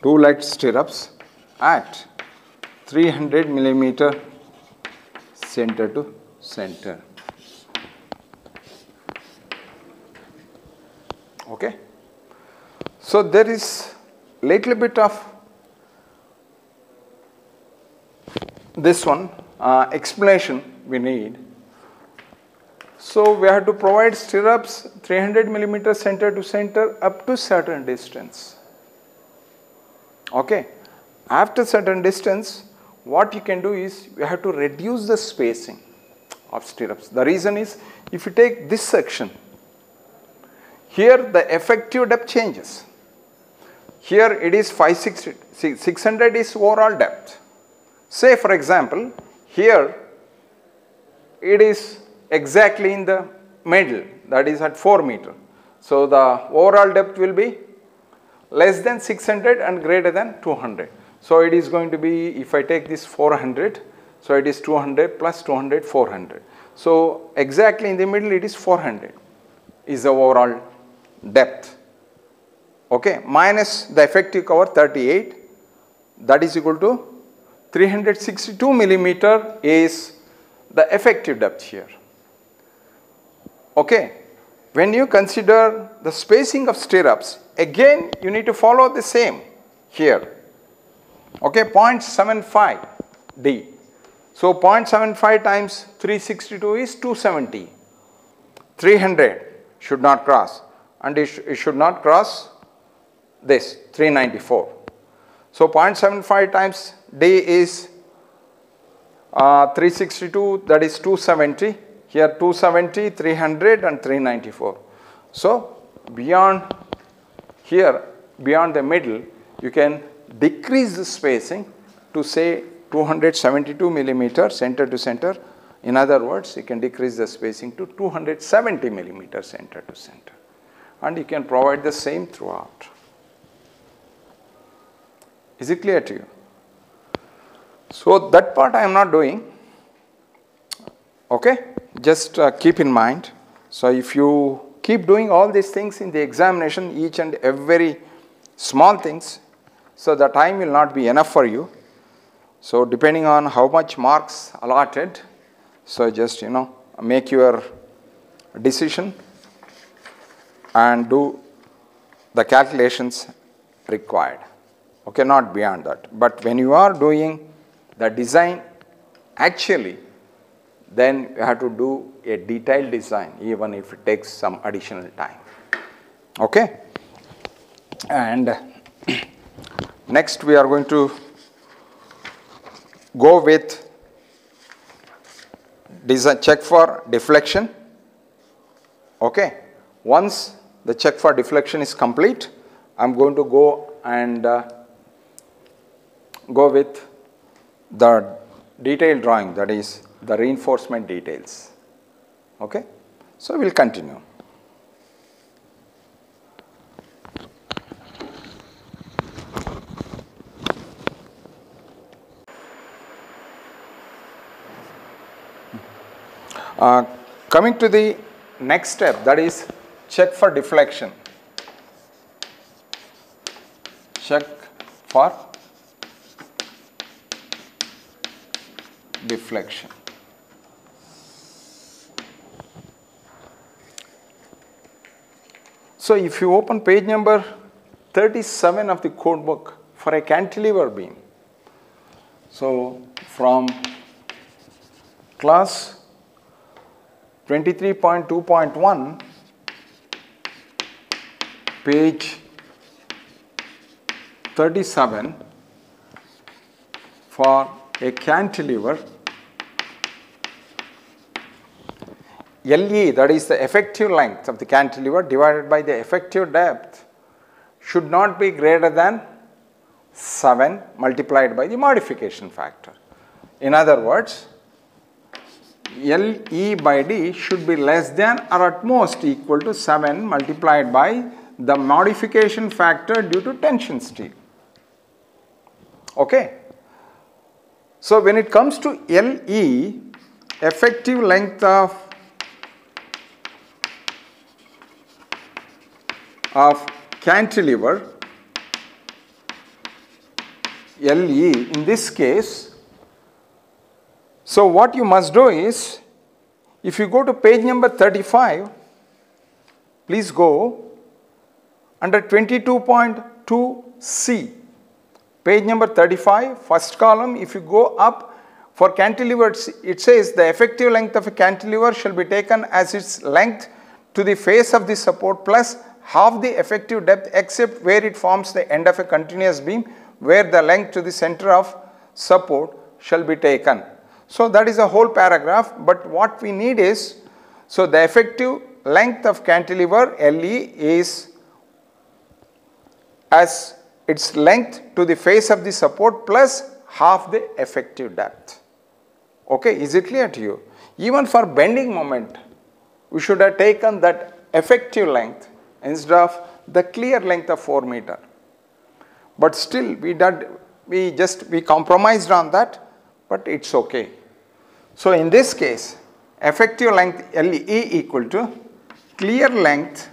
2 legged stirrups at 300 millimeter center to center. Okay. So there is little bit of this one uh, explanation we need. So we have to provide stirrups 300 millimeter center to center up to certain distance. Okay. After certain distance, what you can do is you have to reduce the spacing of stirrups. The reason is if you take this section, here the effective depth changes. Here it is 560, 600 is overall depth. Say for example, here it is exactly in the middle that is at 4 meter. So the overall depth will be less than 600 and greater than 200. So it is going to be if I take this 400 so it is 200 plus 200 400. So exactly in the middle it is 400 is the overall depth okay minus the effective cover 38 that is equal to 362 millimeter is the effective depth here. Okay. When you consider the spacing of stirrups again you need to follow the same here. Okay 0.75 d. So 0.75 times 362 is 270 300 should not cross and it, sh it should not cross this 394 so 0.75 times d is uh, 362 that is 270 here 270 300 and 394 so beyond here beyond the middle you can decrease the spacing to say 272 millimeter center to center. In other words you can decrease the spacing to 270 millimeter center to center. And you can provide the same throughout. Is it clear to you so that part I am not doing. Okay, just uh, keep in mind. So if you keep doing all these things in the examination, each and every small things, so the time will not be enough for you. So depending on how much marks allotted, so just you know make your decision and do the calculations required. Okay, not beyond that. But when you are doing the design actually then you have to do a detailed design even if it takes some additional time. Okay? And next we are going to go with design check for deflection. Okay? Once the check for deflection is complete I'm going to go and uh, go with the detailed drawing that is the reinforcement details. Okay? So, we will continue. Uh, coming to the next step that is check for deflection. Check for deflection. So, if you open page number 37 of the code book for a cantilever beam, so from clause 23.2.1 page 37 for a cantilever LE that is the effective length of the cantilever divided by the effective depth should not be greater than 7 multiplied by the modification factor. In other words, LE by D should be less than or at most equal to 7 multiplied by the modification factor due to tension steel. Okay. So, when it comes to LE, effective length of of cantilever LE in this case. So, what you must do is if you go to page number 35, please go under 22.2C, page number 35, first column, if you go up for cantilevers, it says the effective length of a cantilever shall be taken as its length to the face of the support plus half the effective depth except where it forms the end of a continuous beam where the length to the center of support shall be taken. So, that is a whole paragraph, but what we need is, so the effective length of cantilever LE is as its length to the face of the support plus half the effective depth. Okay, is it clear to you? Even for bending moment, we should have taken that effective length instead of the clear length of 4 meter. But still we did, we just, we compromised on that, but it's okay. So in this case, effective length LE equal to clear length,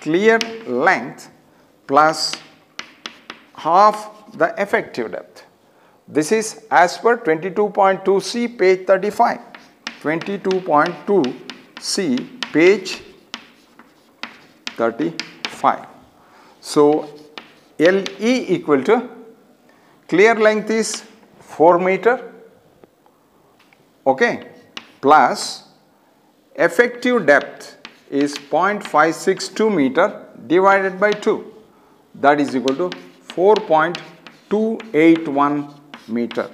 clear length plus half the effective depth. This is as per 22.2C page 35, 22.2C page 35. So, LE equal to clear length is 4 meter okay, plus effective depth is 0.562 meter divided by 2 that is equal to 4.281 meter.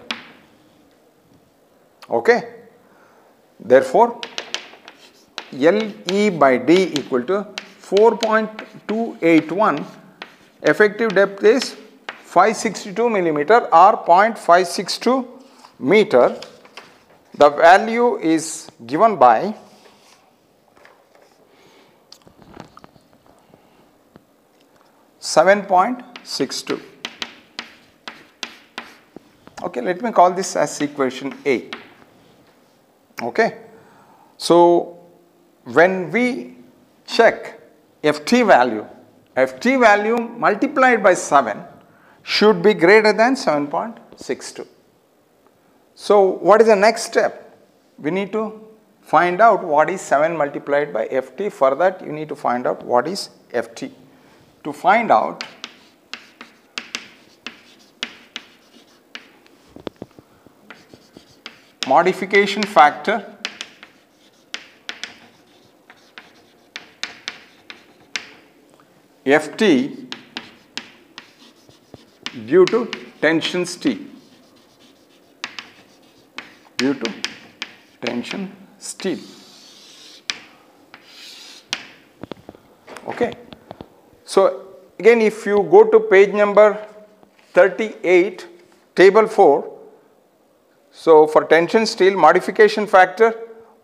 Okay. Therefore, LE by D equal to 4.281 effective depth is 562 millimeter or 0.562 meter. The value is given by Seven point six two. Okay, let me call this as equation A. Okay, so when we check ft value, ft value multiplied by 7 should be greater than 7.62. So, what is the next step? We need to find out what is 7 multiplied by ft. For that, you need to find out what is ft. To find out modification factor Ft due to tension T due to tension steel okay So again if you go to page number 38 table 4 so for tension steel modification factor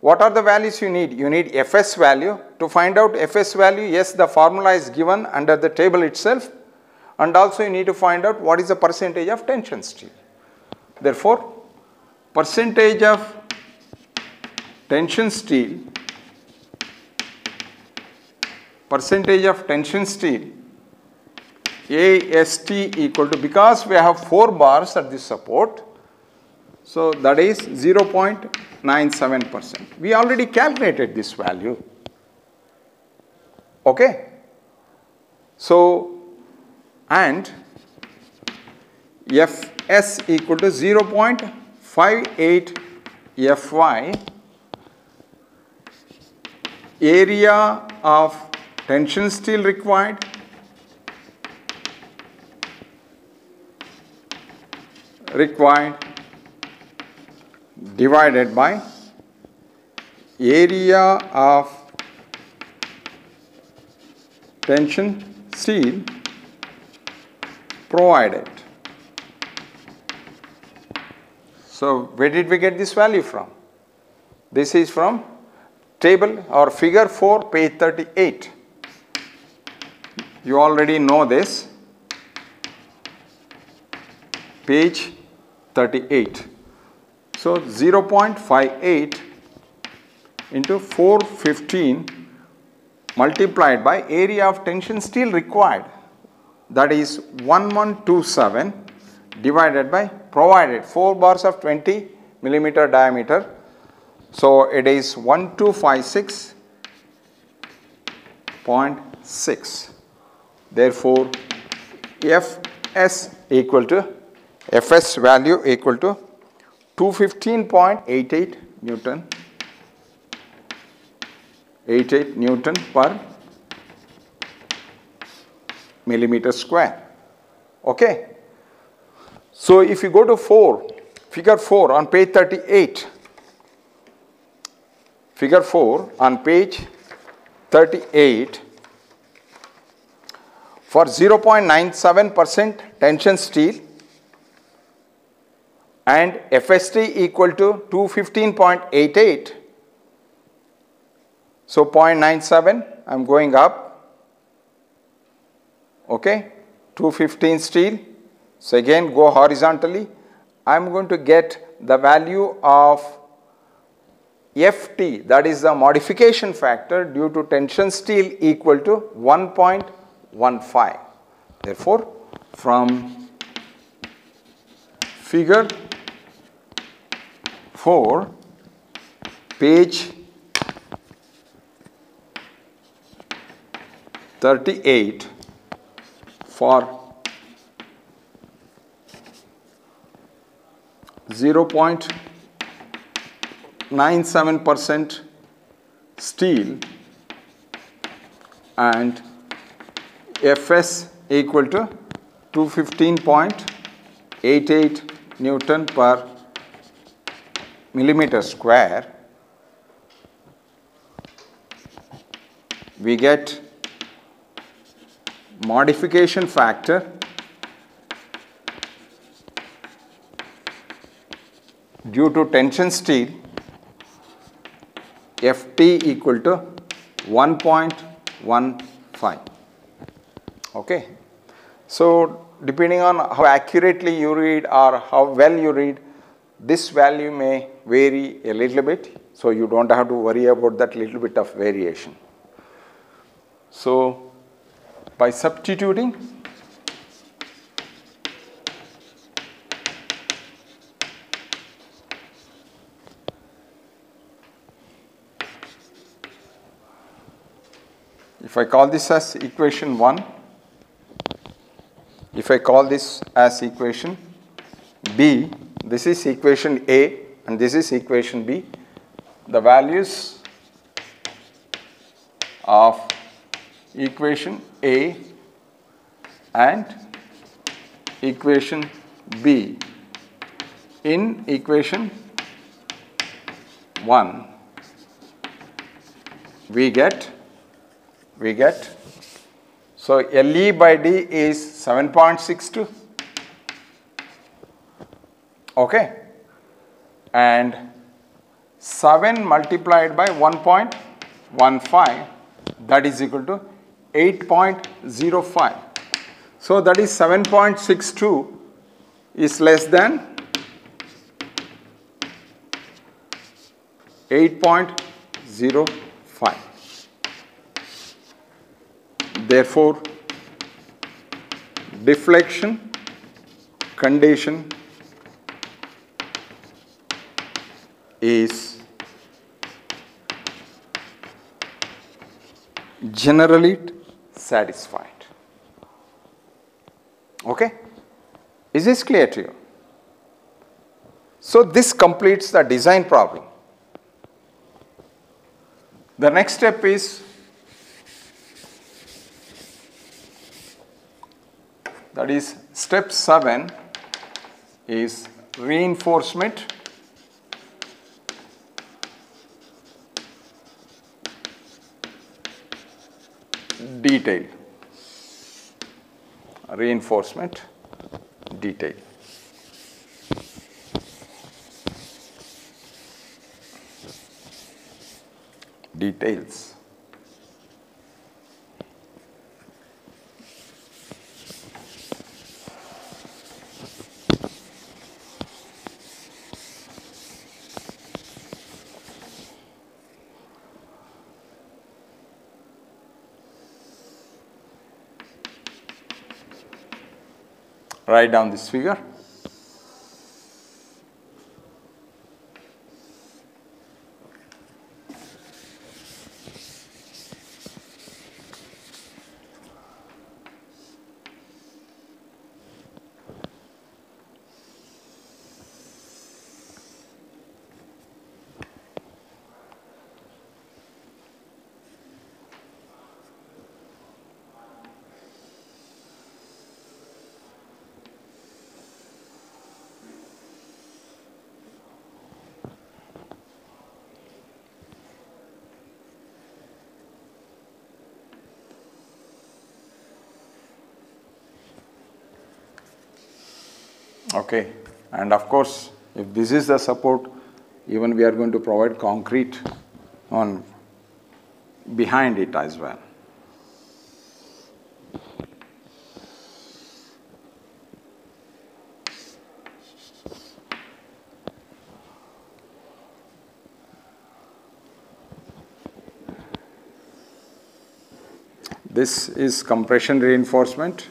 what are the values you need? You need Fs value. To find out Fs value, yes, the formula is given under the table itself and also you need to find out what is the percentage of tension steel. Therefore, percentage of tension steel, percentage of tension steel AST equal to, because we have 4 bars at this support, so that is 0.97 percent. We already calculated this value. Okay. So, and Fs equal to 0.58 Fy area of tension steel required required divided by area of tension steel provided. So, where did we get this value from? This is from table or figure 4 page 38. You already know this page 38. So 0.58 into 415 multiplied by area of tension steel required that is 1127 divided by provided 4 bars of 20 millimeter diameter. So it is 1256.6. Therefore, Fs equal to Fs value equal to 215.88 Newton 88 Newton per millimeter square. Okay. So if you go to 4, figure 4 on page 38, figure 4 on page 38 for 0.97 percent tension steel and FST equal to 215.88. So 0.97 I am going up okay 215 steel. So again go horizontally I am going to get the value of FT that is the modification factor due to tension steel equal to 1.15. Therefore, from figure 4 page 38 for 0.97 percent steel and Fs equal to 215.88 Newton per millimeter square, we get modification factor due to tension steel Ft equal to 1.15. Okay. So, depending on how accurately you read or how well you read, this value may vary a little bit. So, you do not have to worry about that little bit of variation. So, by substituting if I call this as equation 1, if I call this as equation B, this is equation A and this is equation B. The values of equation A and equation B in equation 1 we get we get So LE by D is 7.62. Okay. And 7 multiplied by 1.15 that is equal to 8.05. So that is 7.62 is less than 8.05. Therefore, deflection condition is generally satisfied. Okay? Is this clear to you? So this completes the design problem. The next step is that is step 7 is reinforcement. Detail. Reinforcement detail. Details write down this figure. Okay, and of course, if this is the support, even we are going to provide concrete on behind it as well. This is compression reinforcement.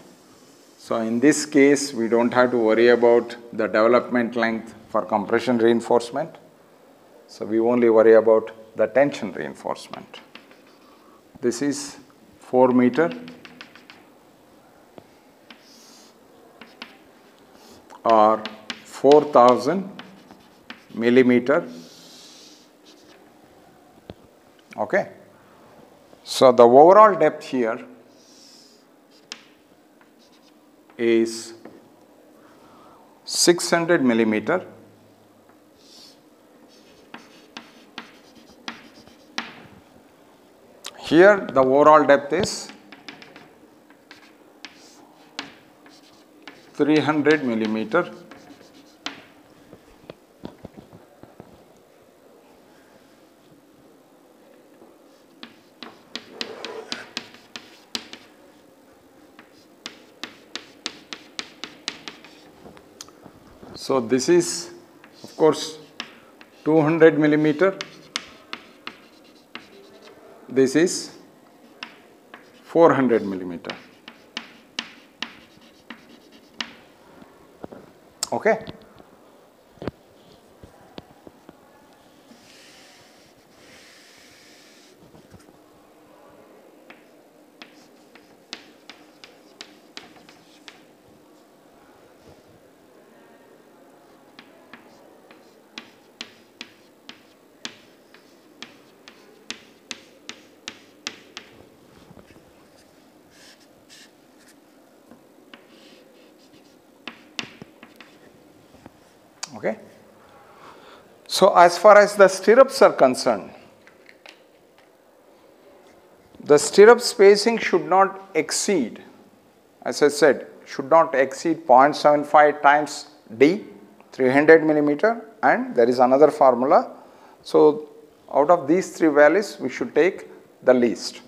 So in this case, we don't have to worry about the development length for compression reinforcement. So we only worry about the tension reinforcement. This is 4 meter or 4000 millimeter. Okay. So the overall depth here is 600 millimeter. Here the overall depth is 300 millimeter So this is of course 200 millimeter. This is 400 millimeter. Okay. Okay. So as far as the stirrups are concerned, the stirrup spacing should not exceed, as I said, should not exceed 0.75 times D, 300 millimeter and there is another formula. So, out of these three values we should take the least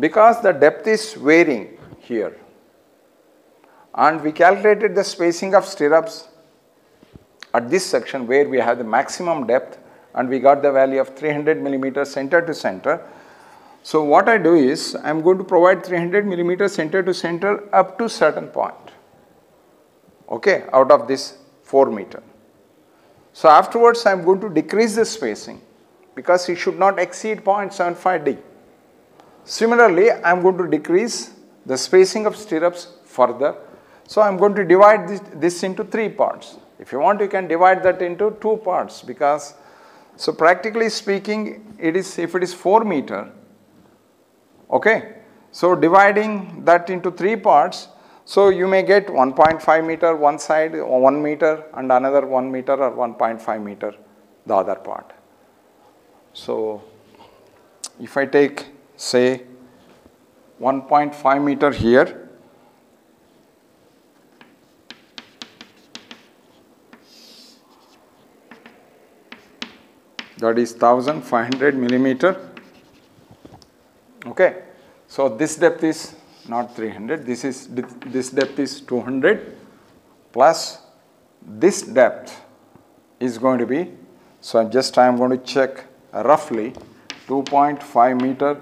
because the depth is varying here and we calculated the spacing of stirrups at this section where we have the maximum depth and we got the value of 300 millimeter center to center. So what I do is I am going to provide 300 millimeter center to center up to certain point okay out of this 4 meter. So afterwards I am going to decrease the spacing because it should not exceed 0.75 D. Similarly, I am going to decrease the spacing of stirrups further. So, I am going to divide this, this into three parts. If you want, you can divide that into two parts because, so practically speaking, it is if it is 4 meter, okay. So, dividing that into three parts, so you may get 1.5 meter one side, 1 meter and another 1 meter or 1.5 meter the other part. So, if I take say 1.5 meter here that is 1500 millimeter. Okay. So this depth is not 300 this is this depth is 200 plus this depth is going to be so just I am going to check roughly 2.5 meter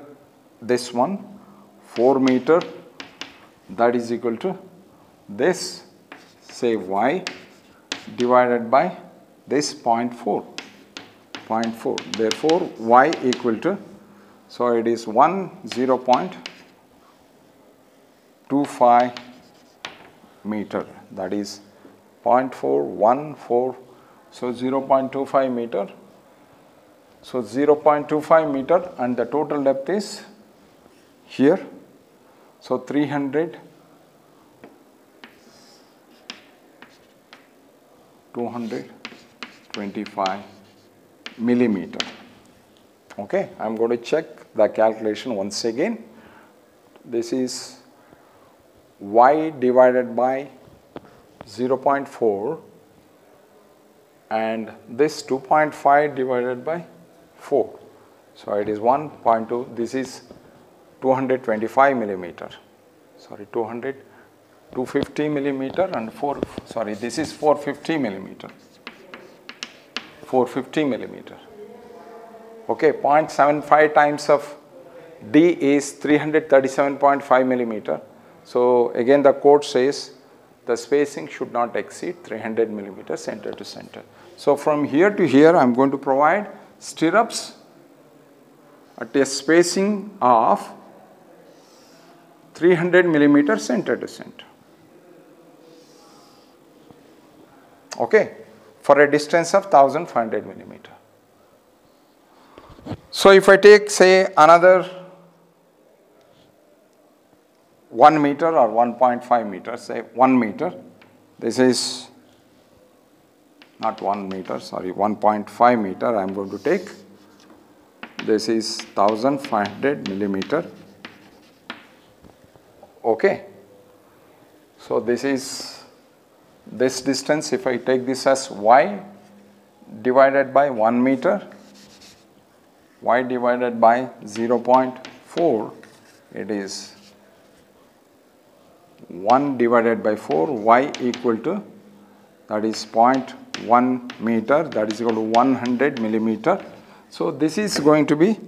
this one 4 meter that is equal to this say y divided by this 0.4 0.4 therefore y equal to so it is 1 0.25 meter. That is 0.414 so 0.25 meter. So 0.25 meter and the total depth is here. So 300, 225 millimeter. Okay, I am going to check the calculation once again. This is y divided by 0.4 and this 2.5 divided by 4. So, it is 1.2, this is 225 millimeter, sorry 200, 250 millimeter and 4, sorry this is 450 millimeter, 450 millimeter. Okay, 0.75 times of D is 337.5 millimeter. So, again the code says the spacing should not exceed 300 millimeter center to center. So, from here to here I am going to provide stirrups at a spacing of 300 millimeter center to center. Okay, for a distance of 1500 millimeter. So, if I take say another 1 meter or 1.5 meter, say 1 meter, this is not 1 meter, sorry, 1.5 meter I am going to take. This is 1500 millimeter. Okay. So, this is this distance if I take this as y divided by 1 meter, y divided by 0.4, it is 1 divided by 4, y equal to that is 0.1 meter that is equal to 100 millimeter. So, this is going to be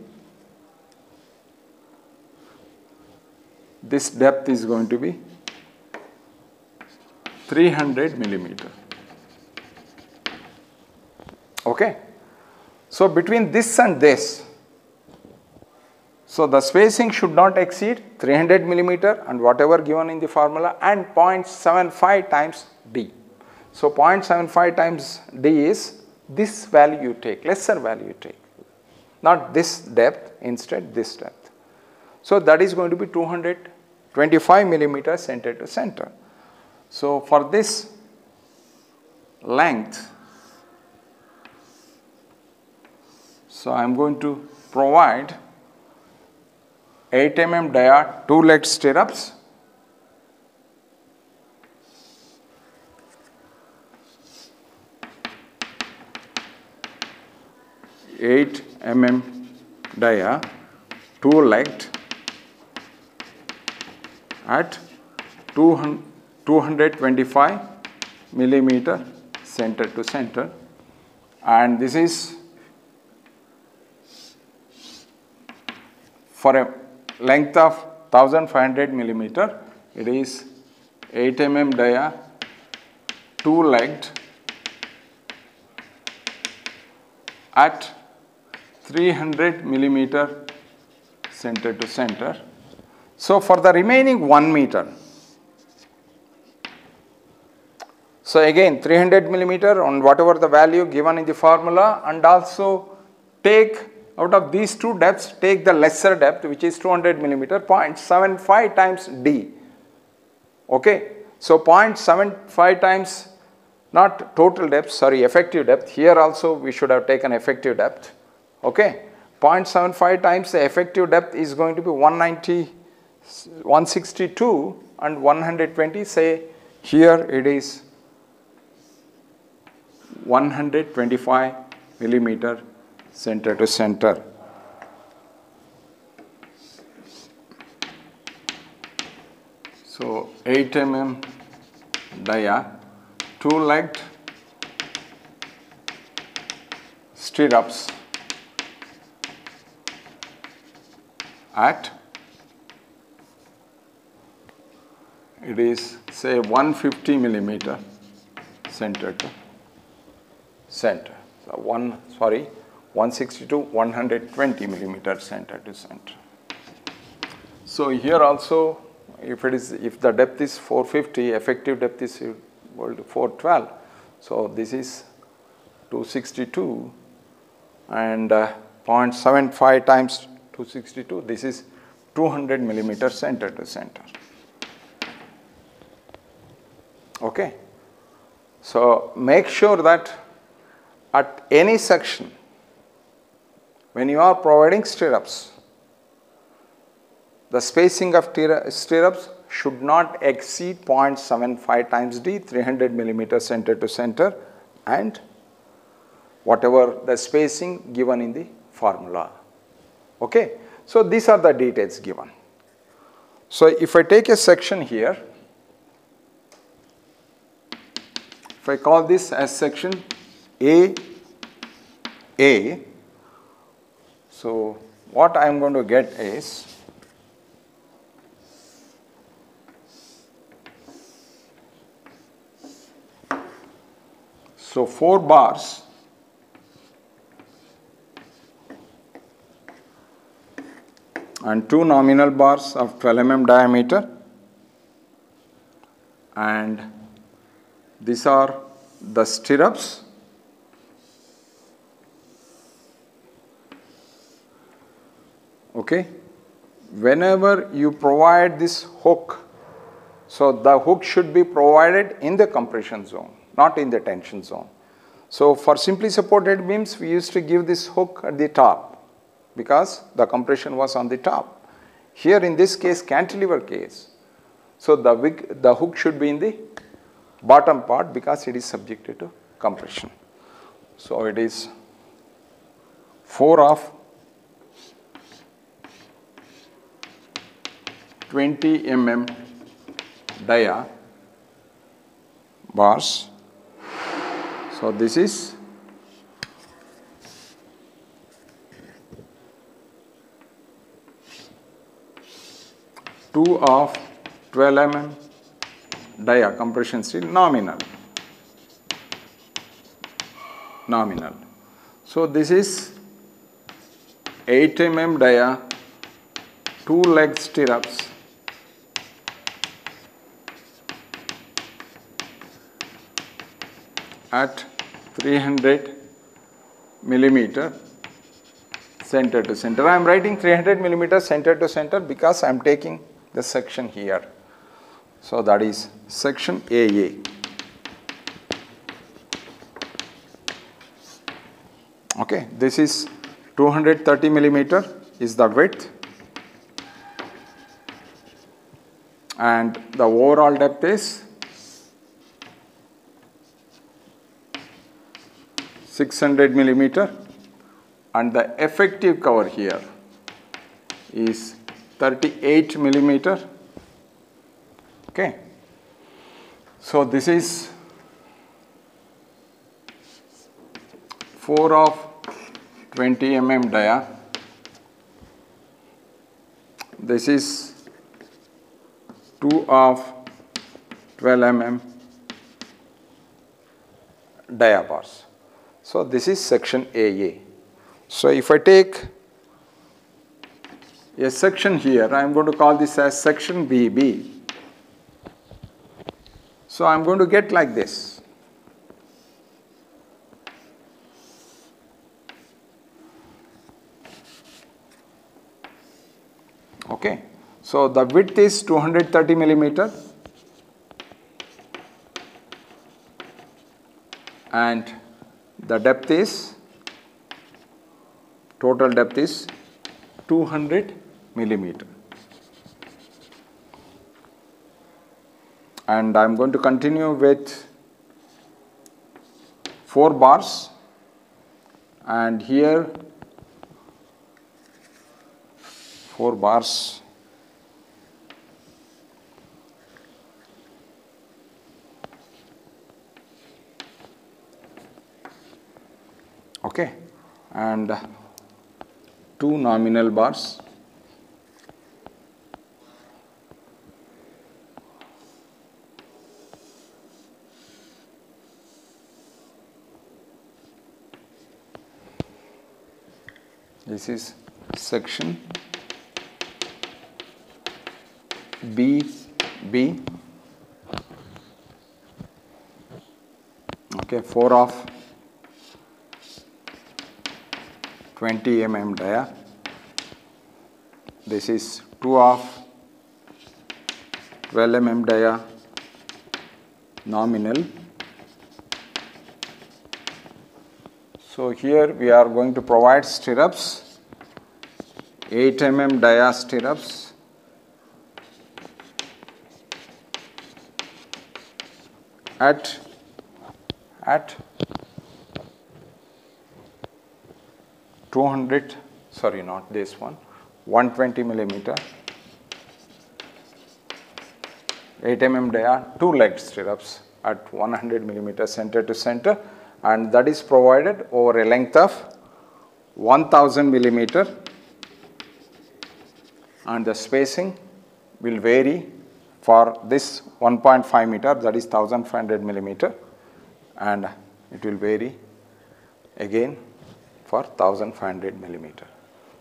this depth is going to be 300 millimeter. Okay. So, between this and this, so the spacing should not exceed 300 millimeter and whatever given in the formula and 0.75 times D. So 0.75 times D is this value you take, lesser value you take, not this depth, instead this depth. So that is going to be 225 millimeter center to center. So for this length, so I am going to provide 8 mm dia, two leg stirrups. Eight mm dia, two legged at 225 millimeter center to center and this is for a length of 1500 millimeter it is 8 mm dia two legged at 300 millimeter center to center. So, for the remaining 1 meter So, again 300 millimeter on whatever the value given in the formula and also take out of these two depths take the lesser depth which is 200 millimeter 0.75 times d. Okay. So, 0.75 times not total depth sorry effective depth here also we should have taken effective depth. Okay. 0.75 times the effective depth is going to be 190 162 and 120 say here it is 125 millimeter center to center. So 8 mm dia, two legged stirrups at it is say 150 millimeter center to center. So one sorry 162 120 millimeter center to center. So here also if it is if the depth is 450 effective depth is 412 so this is 262 and uh, 0.75 times 262 this is 200 millimeter center to center okay so make sure that at any section when you are providing stirrups, the spacing of stirrups should not exceed 0.75 times d 300 millimeter center to center and whatever the spacing given in the formula. Okay. So, these are the details given. So, if I take a section here, if I call this as section A, A, so, what I am going to get is so 4 bars and 2 nominal bars of 12 mm diameter and these are the stirrups okay? Whenever you provide this hook so the hook should be provided in the compression zone not in the tension zone. So for simply supported beams we used to give this hook at the top because the compression was on the top. Here in this case cantilever case. So the, the hook should be in the bottom part because it is subjected to compression. So it is 4 of 20 mm dia bars. So, this is two of 12 mm dia compression steel nominal nominal. So, this is 8 mm dia two leg stirrups at 300 millimeter center to center. I am writing 300 millimeter center to center because I am taking the section here. So, that is section AA. Okay, this is 230 millimeter is the width and the overall depth is 600 millimeter and the effective cover here is 38 millimeter. Okay. So this is 4 of 20 mm dia. This is 2 of 12 mm dia bars. So, this is section AA. So, if I take a section here, I am going to call this as section BB. So, I am going to get like this. Okay. So, the width is 230 millimeter and the depth is total depth is 200 millimeter. And I am going to continue with 4 bars and here 4 bars okay. And uh, two nominal bars. This is section B B. Okay 4 of 20 mm dia. This is 2 of 12 mm dia nominal. So here we are going to provide stirrups. 8 mm dia stirrups. At at 200 sorry not this one 120 millimeter 8 mm dia two leg stirrups at 100 millimeter center to center and that is provided over a length of 1000 millimeter. And the spacing will vary for this 1.5 meter that is 1500 millimeter and it will vary again for 1500 millimeter.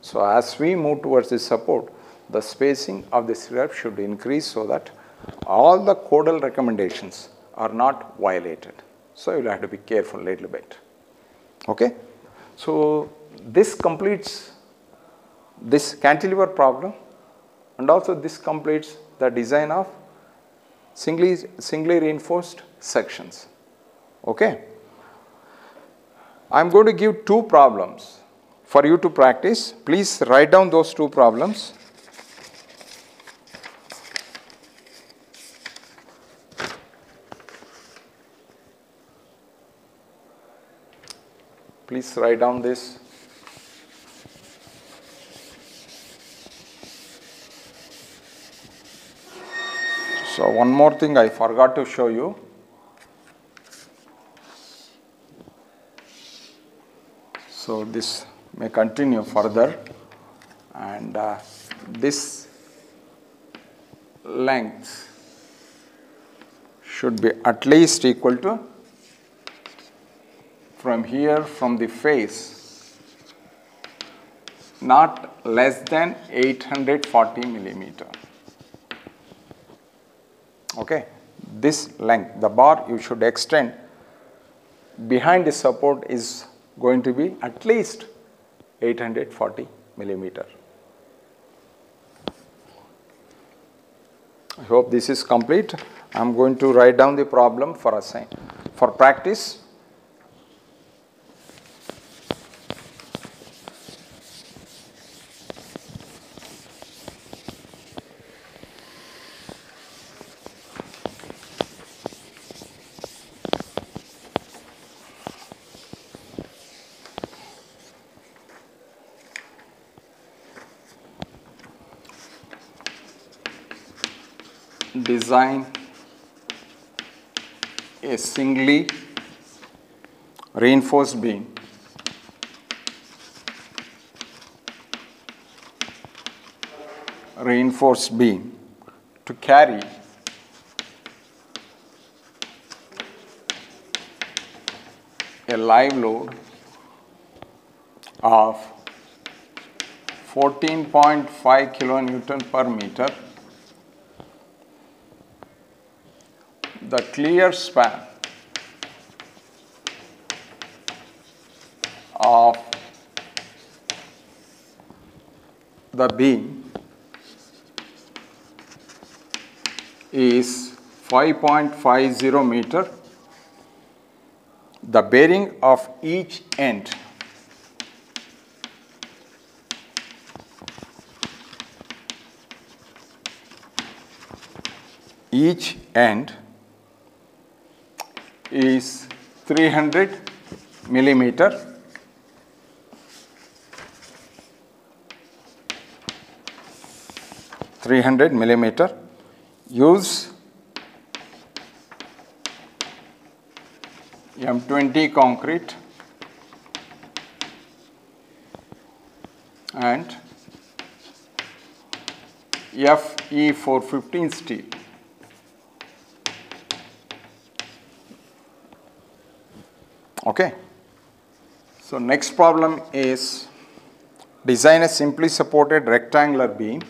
So, as we move towards this support, the spacing of the stirrup should increase so that all the codal recommendations are not violated. So, you will have to be careful a little bit. Okay? So, this completes this cantilever problem and also this completes the design of singly, singly reinforced sections. Okay? I am going to give two problems for you to practice. Please write down those two problems. Please write down this. So, one more thing I forgot to show you. So, this may continue further and uh, this length should be at least equal to from here from the face not less than 840 millimeter. Okay. This length, the bar you should extend behind the support is going to be at least 840 millimeter. I hope this is complete. I am going to write down the problem for assign for practice. Design a singly reinforced beam reinforced beam to carry a live load of 14.5 kilonewton per meter. The clear span of the beam is 5.50 meter. The bearing of each end each end is 300 millimeter Three hundred millimeter. Use M20 concrete and FE415 steel. Okay. So, next problem is design a simply supported rectangular beam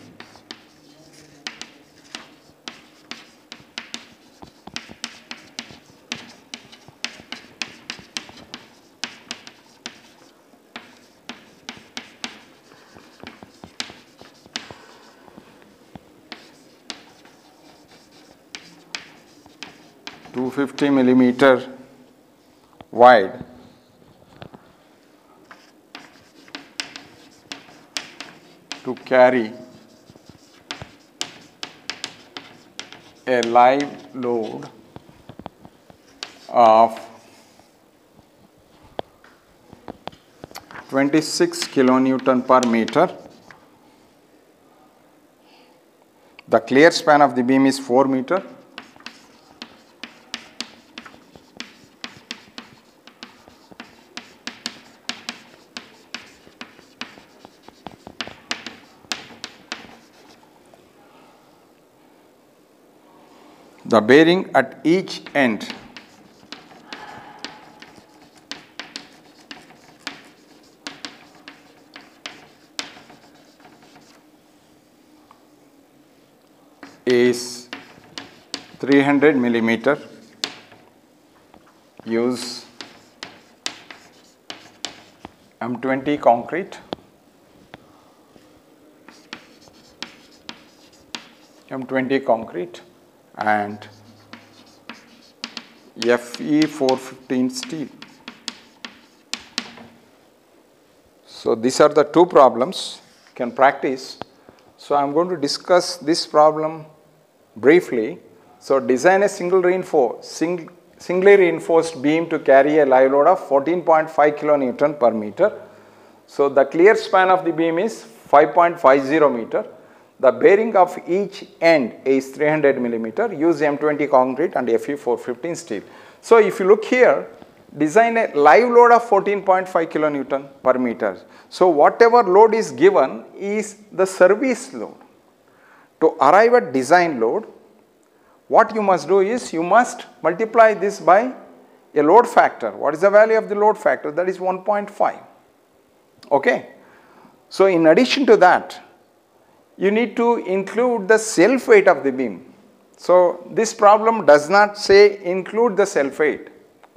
two fifty millimeter wide to carry a live load of 26 kilonewton per meter. The clear span of the beam is 4 meter. The bearing at each end is 300 millimeter. Use M20 concrete. M20 concrete and FE415 steel. So, these are the two problems you can practice. So, I am going to discuss this problem briefly. So, design a single reinforced, sing, singly reinforced beam to carry a live load of 14.5 kilonewton per meter. So, the clear span of the beam is 5.50 meter. The bearing of each end is 300 millimeter. Use M20 concrete and Fe415 steel. So, if you look here, design a live load of 14.5 kilonewton per meter. So, whatever load is given is the service load. To arrive at design load, what you must do is you must multiply this by a load factor. What is the value of the load factor? That is 1.5. Okay. So, in addition to that, you need to include the self weight of the beam. So, this problem does not say include the self weight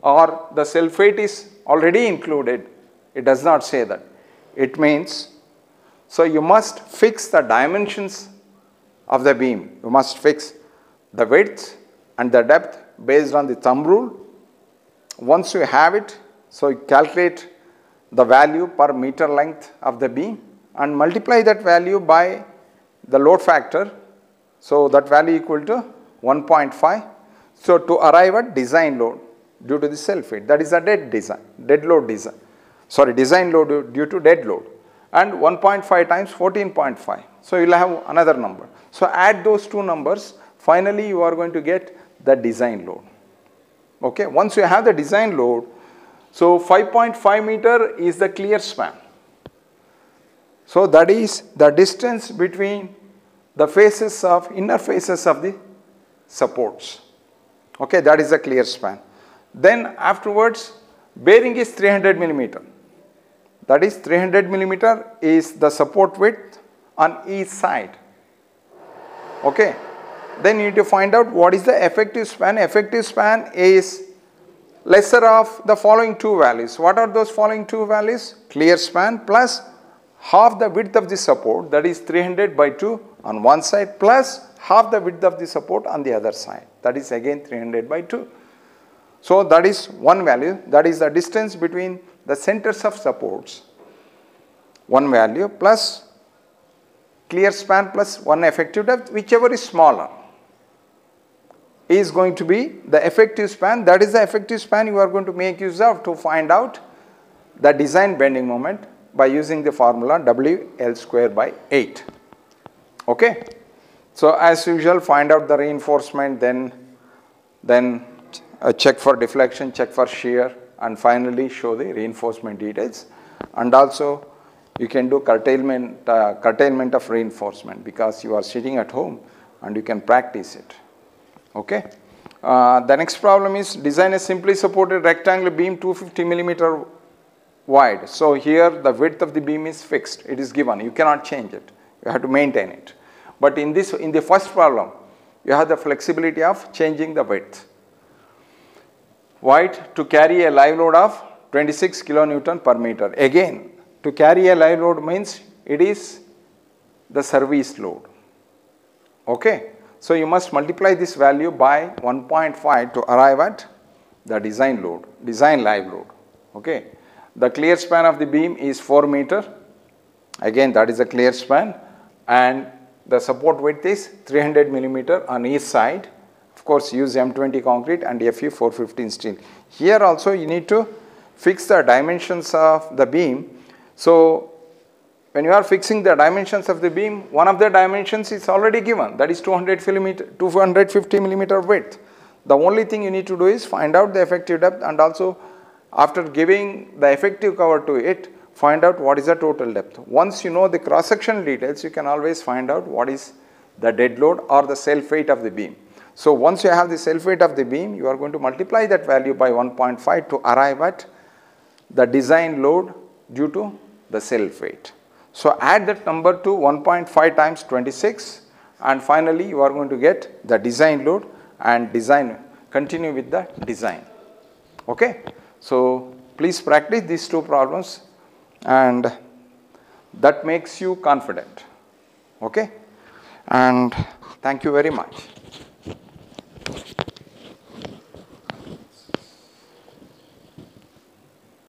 or the self weight is already included. It does not say that. It means, so you must fix the dimensions of the beam. You must fix the width and the depth based on the thumb rule. Once you have it, so you calculate the value per meter length of the beam and multiply that value by the load factor. So, that value equal to 1.5. So, to arrive at design load due to the self weight that is a dead design, dead load design, sorry design load due to dead load and 1.5 times 14.5. So, you will have another number. So, add those two numbers finally you are going to get the design load. Okay, once you have the design load, so 5.5 meter is the clear span. So that is the distance between the faces of inner faces of the supports. Okay, that is the clear span. Then afterwards, bearing is 300 millimeter. That is 300 millimeter is the support width on each side. Okay. Then you need to find out what is the effective span. Effective span is lesser of the following two values. What are those following two values? Clear span plus half the width of the support that is 300 by 2 on one side plus half the width of the support on the other side. That is again 300 by 2. So that is one value that is the distance between the centers of supports. One value plus clear span plus one effective depth whichever is smaller is going to be the effective span. That is the effective span you are going to make use of to find out the design bending moment by using the formula WL square by 8 okay so as usual find out the reinforcement then then uh, check for deflection, check for shear and finally show the reinforcement details and also you can do curtailment, uh, curtailment of reinforcement because you are sitting at home and you can practice it. Okay. Uh, the next problem is design a simply supported rectangular beam 250 millimeter wide. So here the width of the beam is fixed. It is given. You cannot change it. You have to maintain it. But in this, in the first problem, you have the flexibility of changing the width. Wide to carry a live load of 26 kilonewton per meter. Again, to carry a live load means it is the service load. Okay. So you must multiply this value by 1.5 to arrive at the design load, design live load. Okay. The clear span of the beam is 4 meter. Again that is a clear span and the support width is 300 millimeter on each side. Of course, use M20 concrete and Fe 415 steel. Here also you need to fix the dimensions of the beam. So, when you are fixing the dimensions of the beam, one of the dimensions is already given that is 200 millimeter, 250 millimeter width. The only thing you need to do is find out the effective depth and also after giving the effective cover to it, find out what is the total depth. Once you know the cross section details, you can always find out what is the dead load or the self weight of the beam. So once you have the self weight of the beam, you are going to multiply that value by 1.5 to arrive at the design load due to the self weight. So add that number to 1.5 times 26 and finally you are going to get the design load and design continue with the design. Okay. So please practice these two problems and that makes you confident. Okay? And thank you very much.